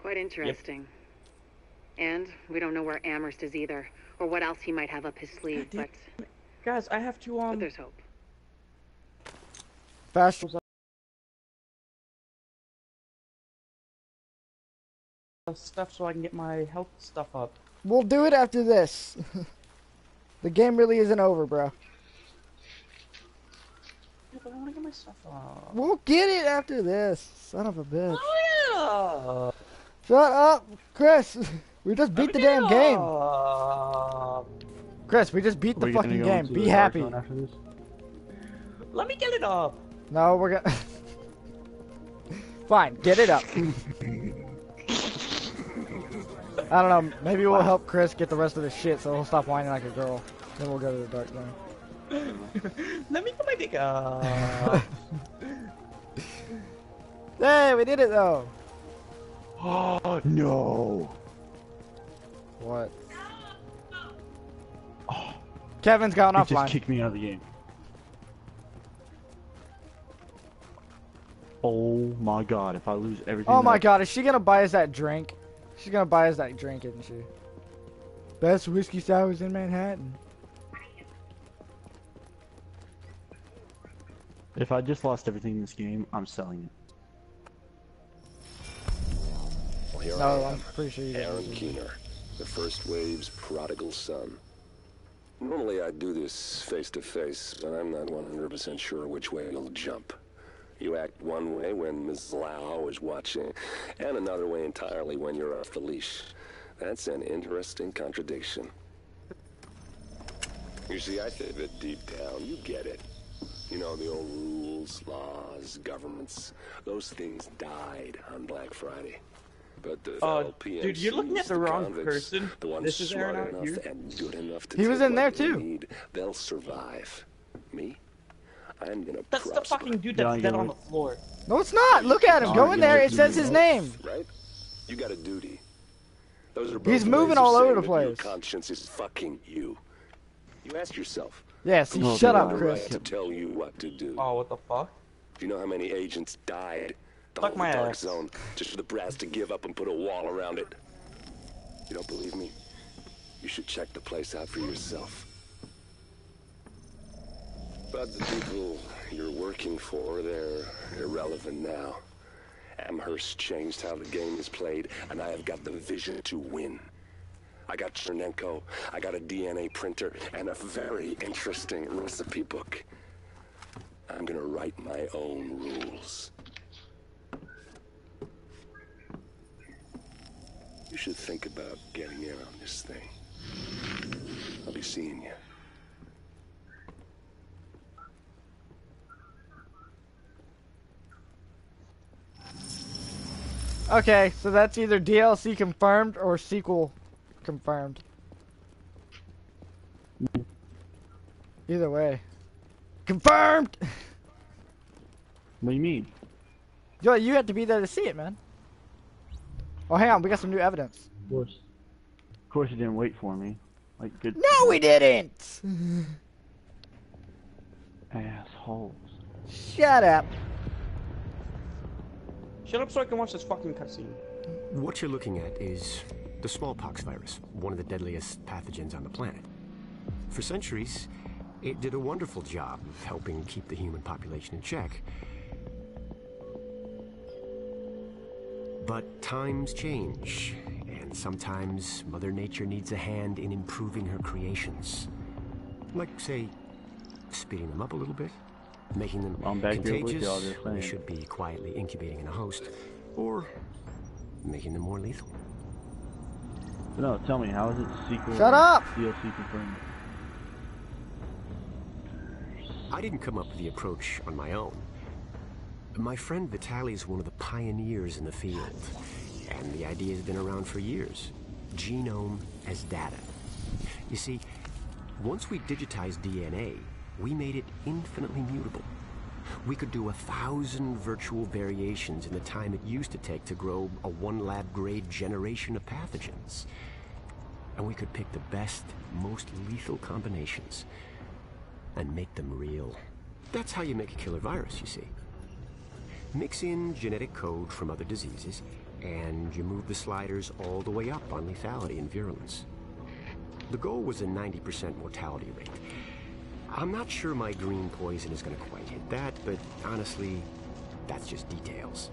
G: Quite interesting. And we don't know where Amherst is either, or what else he might have up his sleeve,
B: damn
G: but,
B: Guys, I have to
G: but
B: um.
G: there's hope.
A: Fast.
B: stuff so I can get my health stuff up.
A: We'll do it after this. the game really isn't over, bro.
B: Yeah, but I want to get my stuff up.
A: We'll get it after this. Son of a bitch.
B: Oh,
A: Shut up, Chris. We just beat the damn game. Chris, we just beat the fucking game. Be happy.
C: zone after this?
B: let me get it up.
A: No, we're gonna. Fine, get it up. I don't know. Maybe we'll help Chris get the rest of the shit, so he'll stop whining like a girl. Then we'll go to the dark zone.
B: Let me get my dick up.
A: Hey, we did it though.
C: Oh no!
A: What? Oh, Kevin's gone
C: It just kicked me out of the game. Oh my god! If I lose everything.
A: Oh my
C: that-
A: god, is she gonna buy us that drink? She's gonna buy us that drink, isn't she? Best whiskey sours in Manhattan.
C: If I just lost everything in this game, I'm selling it.
H: Well, here
A: No,
H: I
A: I'm pretty sure you didn't.
H: Aaron Keener, the first wave's prodigal son. Normally I'd do this face to face, but I'm not 100% sure which way you'll jump. You act one way when Ms. Lau is watching, and another way entirely when you're off the leash. That's an interesting contradiction. You see, I think that deep down, you get it. You know, the old rules, laws, governments, those things died on Black Friday. But the
B: Uh,
H: fellow
B: dude, you're looking at
H: PMCs,
B: the wrong
H: convicts,
B: person.
H: The ones
B: This is Aaron
H: smart
B: out
H: enough
B: here.
H: and good enough to
A: He was in there too.
H: Need, they'll survive. Me? I'm gonna
B: That's the fucking dude that's
C: I
B: dead on the floor.
A: No, it's not. Look at him. Go in there. It says his name.
H: right? You got a duty. Those are both
A: He's moving all over the
H: place. your conscience is fucking you. You ask yourself.
A: Yes.
C: No,
A: shut up,
C: not
A: Chris.
H: Right to tell you what to do.
B: Oh, what the fuck?
H: Do you know how many agents died?
B: Fuck my
H: dark
B: ass.
H: zone, just for the brass to give up and put a wall around it. You don't believe me? You should check the place out for yourself. But the people you're working for, they're irrelevant now. Amherst changed how the game is played, and I have got the vision to win. I got Tchernenko, I got a DNA printer, and a very interesting recipe book. I'm gonna write my own rules. You should think about getting in on this thing. I'll be seeing you.
A: Okay, so that's either DLC confirmed or sequel confirmed. Either way. Confirmed!
C: What do you mean?
A: Yo, you have to be there to see it, man. Oh, hang on. We got some new evidence.
C: Of course. Of course, you didn't wait for me. Like good
A: No, we didn't!
C: assholes.
A: Shut up.
B: Shut up so I can watch this fucking cutscene.
K: What you're looking at is the smallpox virus, one of the deadliest pathogens on the planet. For centuries, it did a wonderful job of helping keep the human population in check. But times change, and sometimes Mother Nature needs a hand in improving her creations. Like, say, speeding them up a little bit, making them
C: I'm back
K: contagious,
C: y'all,
K: when they should be quietly incubating in a host, or making them more lethal.
C: No, tell me, how is it sequel?
A: Shut up!
C: DLC confirmed.
K: I didn't come up with the approach on my own. My friend Vitaly is one of the pioneers in the field, and the idea has been around for years. Genome as data. You see, once we digitized DNA, we made it infinitely mutable. We could do a thousand virtual variations in the time it used to take to grow a one lab grade generation of pathogens. and we could pick the best, most lethal combinations and make them real. That's how you make a killer virus, you see. Mix in genetic code from other diseases, and you move the sliders all the way up on lethality and virulence. The goal was a 90% mortality rate. I'm not sure my green poison is going to quite hit that, but honestly, that's just details.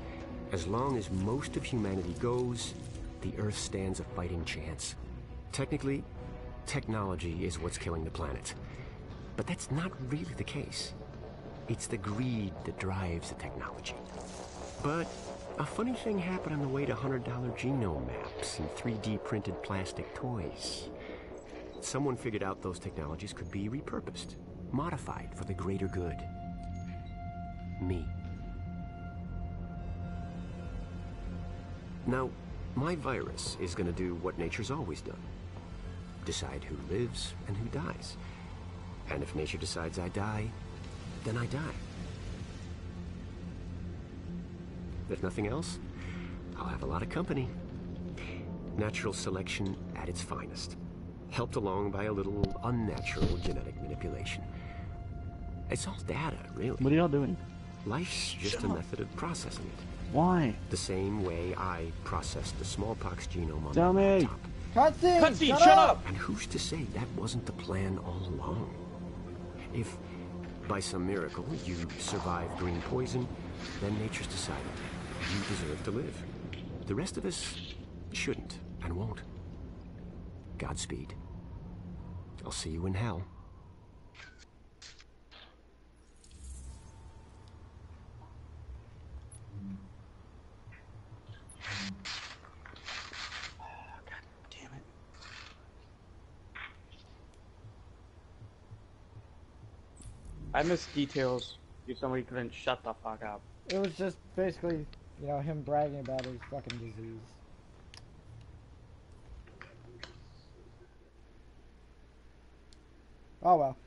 K: As long as most of humanity goes, the Earth stands a fighting chance. Technically, technology is what's killing the planet. But that's not really the case. It's the greed that drives the technology. But a funny thing happened on the way to $100 genome maps and 3D printed plastic toys. Someone figured out those technologies could be repurposed, modified for the greater good. Me. Now, my virus is going to do what nature's always done. Decide who lives and who dies. And if nature decides I die, then I die. If nothing else, I'll have a lot of company. Natural selection at its finest. Helped along by a little unnatural genetic manipulation. It's all data, really.
C: What are y'all doing?
K: Life's just a method of processing it.
C: Why?
K: The same way I processed the smallpox genome on
C: Tell
K: my
C: me.
K: laptop.
A: Cutscene!
B: Cutscene,
A: shut,
B: shut
A: up!
B: up!
K: And who's to say that wasn't the plan all along? If, by some miracle, you survive green poison, then nature's decided you deserve to live. The rest of us shouldn't and won't. Godspeed. I'll see you in hell.
B: I missed details. If somebody couldn't shut the fuck up.
A: It was just basically, you know, him bragging about his fucking disease. Oh well.